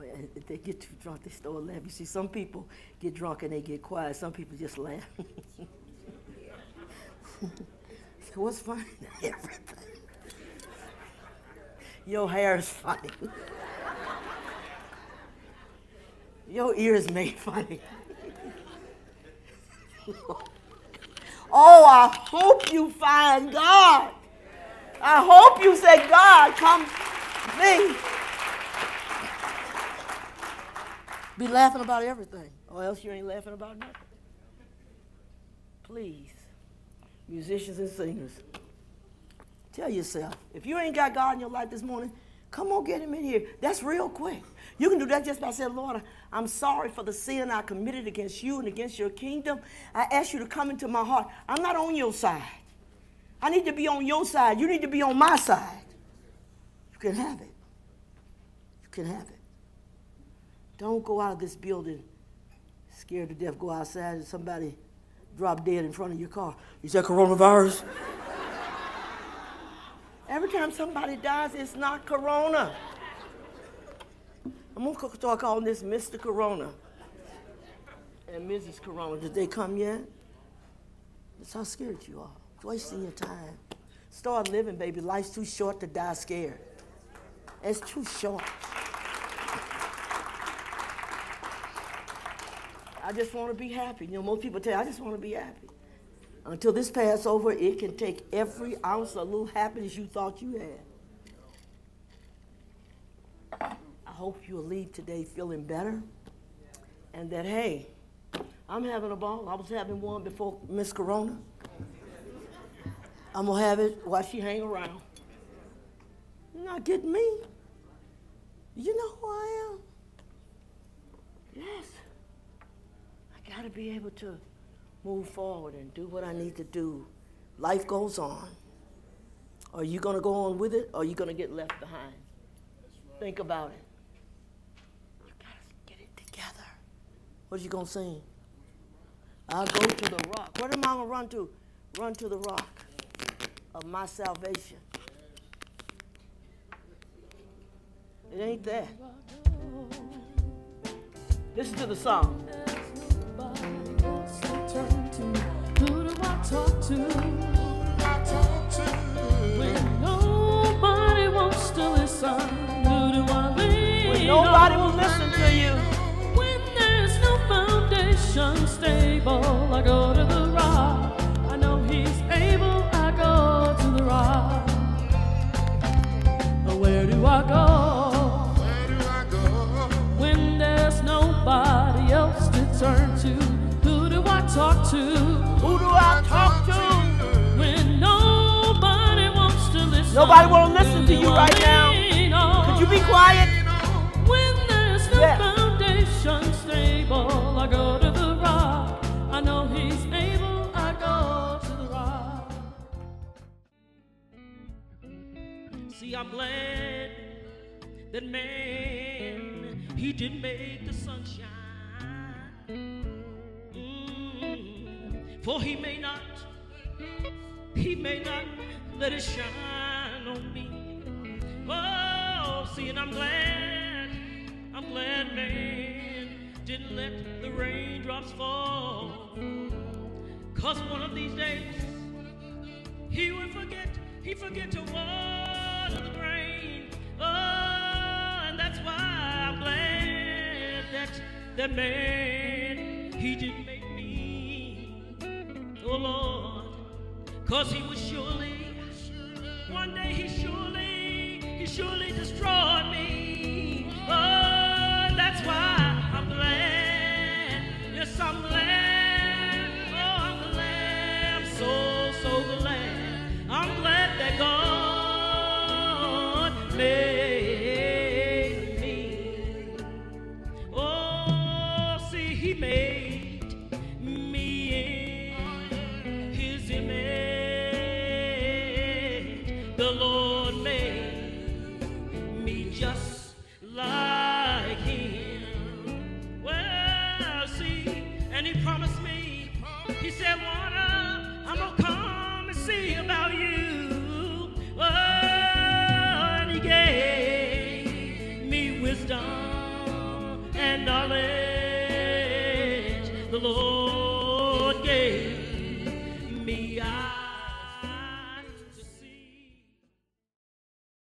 if eh, they get too drunk, they start laughing. You see, some people get drunk and they get quiet. Some people just laugh. so what's funny? Everything. Your hair is funny. Your ears made funny. Oh, I hope you find God. I hope you say, God, come me. Be laughing about everything, or else you ain't laughing about nothing. Please, musicians and singers, tell yourself, if you ain't got God in your life this morning, come on, get him in here. That's real quick. You can do that just by saying, Lord, I'm sorry for the sin I committed against you and against your kingdom. I ask you to come into my heart. I'm not on your side. I need to be on your side. You need to be on my side. You can have it. You can have it. Don't go out of this building scared to death. Go outside and somebody drop dead in front of your car. Is that coronavirus? Every time somebody dies, it's not corona. I'm to start calling this Mr. Corona and Mrs. Corona. Did they come yet? That's how scared you are. It's wasting your time. Start living, baby. Life's too short to die scared. It's too short. I just want to be happy. You know, most people tell you, I just want to be happy. Until this Passover, it can take every ounce of little happiness you thought you had. I hope you'll leave today feeling better and that, hey, I'm having a ball. I was having one before Miss Corona. I'm gonna have it while she hang around. You're not getting me. You know who I am? Yes. I gotta be able to move forward and do what I need to do. Life goes on. Are you gonna go on with it or are you gonna get left behind? Think about it. You gotta get it together. What you gonna sing? I'll go to the rock. What am I gonna run to? Run to the rock of my salvation. It ain't that. Listen to the song. Who I talk to? When nobody wants to listen, who do I lean When nobody will on? listen to you, When there's no foundation stable, I go to the rock. I know he's able, I go to the rock. Where do I go? To Nobody wanna listen to you right now. Could you be quiet? When there's no Yes. foundation stable, I go to the rock. I know he's able, I go to the rock. See, I'm glad that man, he didn't make the sunshine. Mm, for he may not, he may not let it shine on me. Oh, see, and I'm glad, I'm glad, man, didn't let the raindrops fall. Cause one of these days, he would forget, he forget to water the grain. Oh, and that's why I'm glad that that man, he didn't make me. Oh, Lord, cause he was surely, one day he surely, he surely destroyed me. Oh, that's why I'm glad. Yes, I'm glad.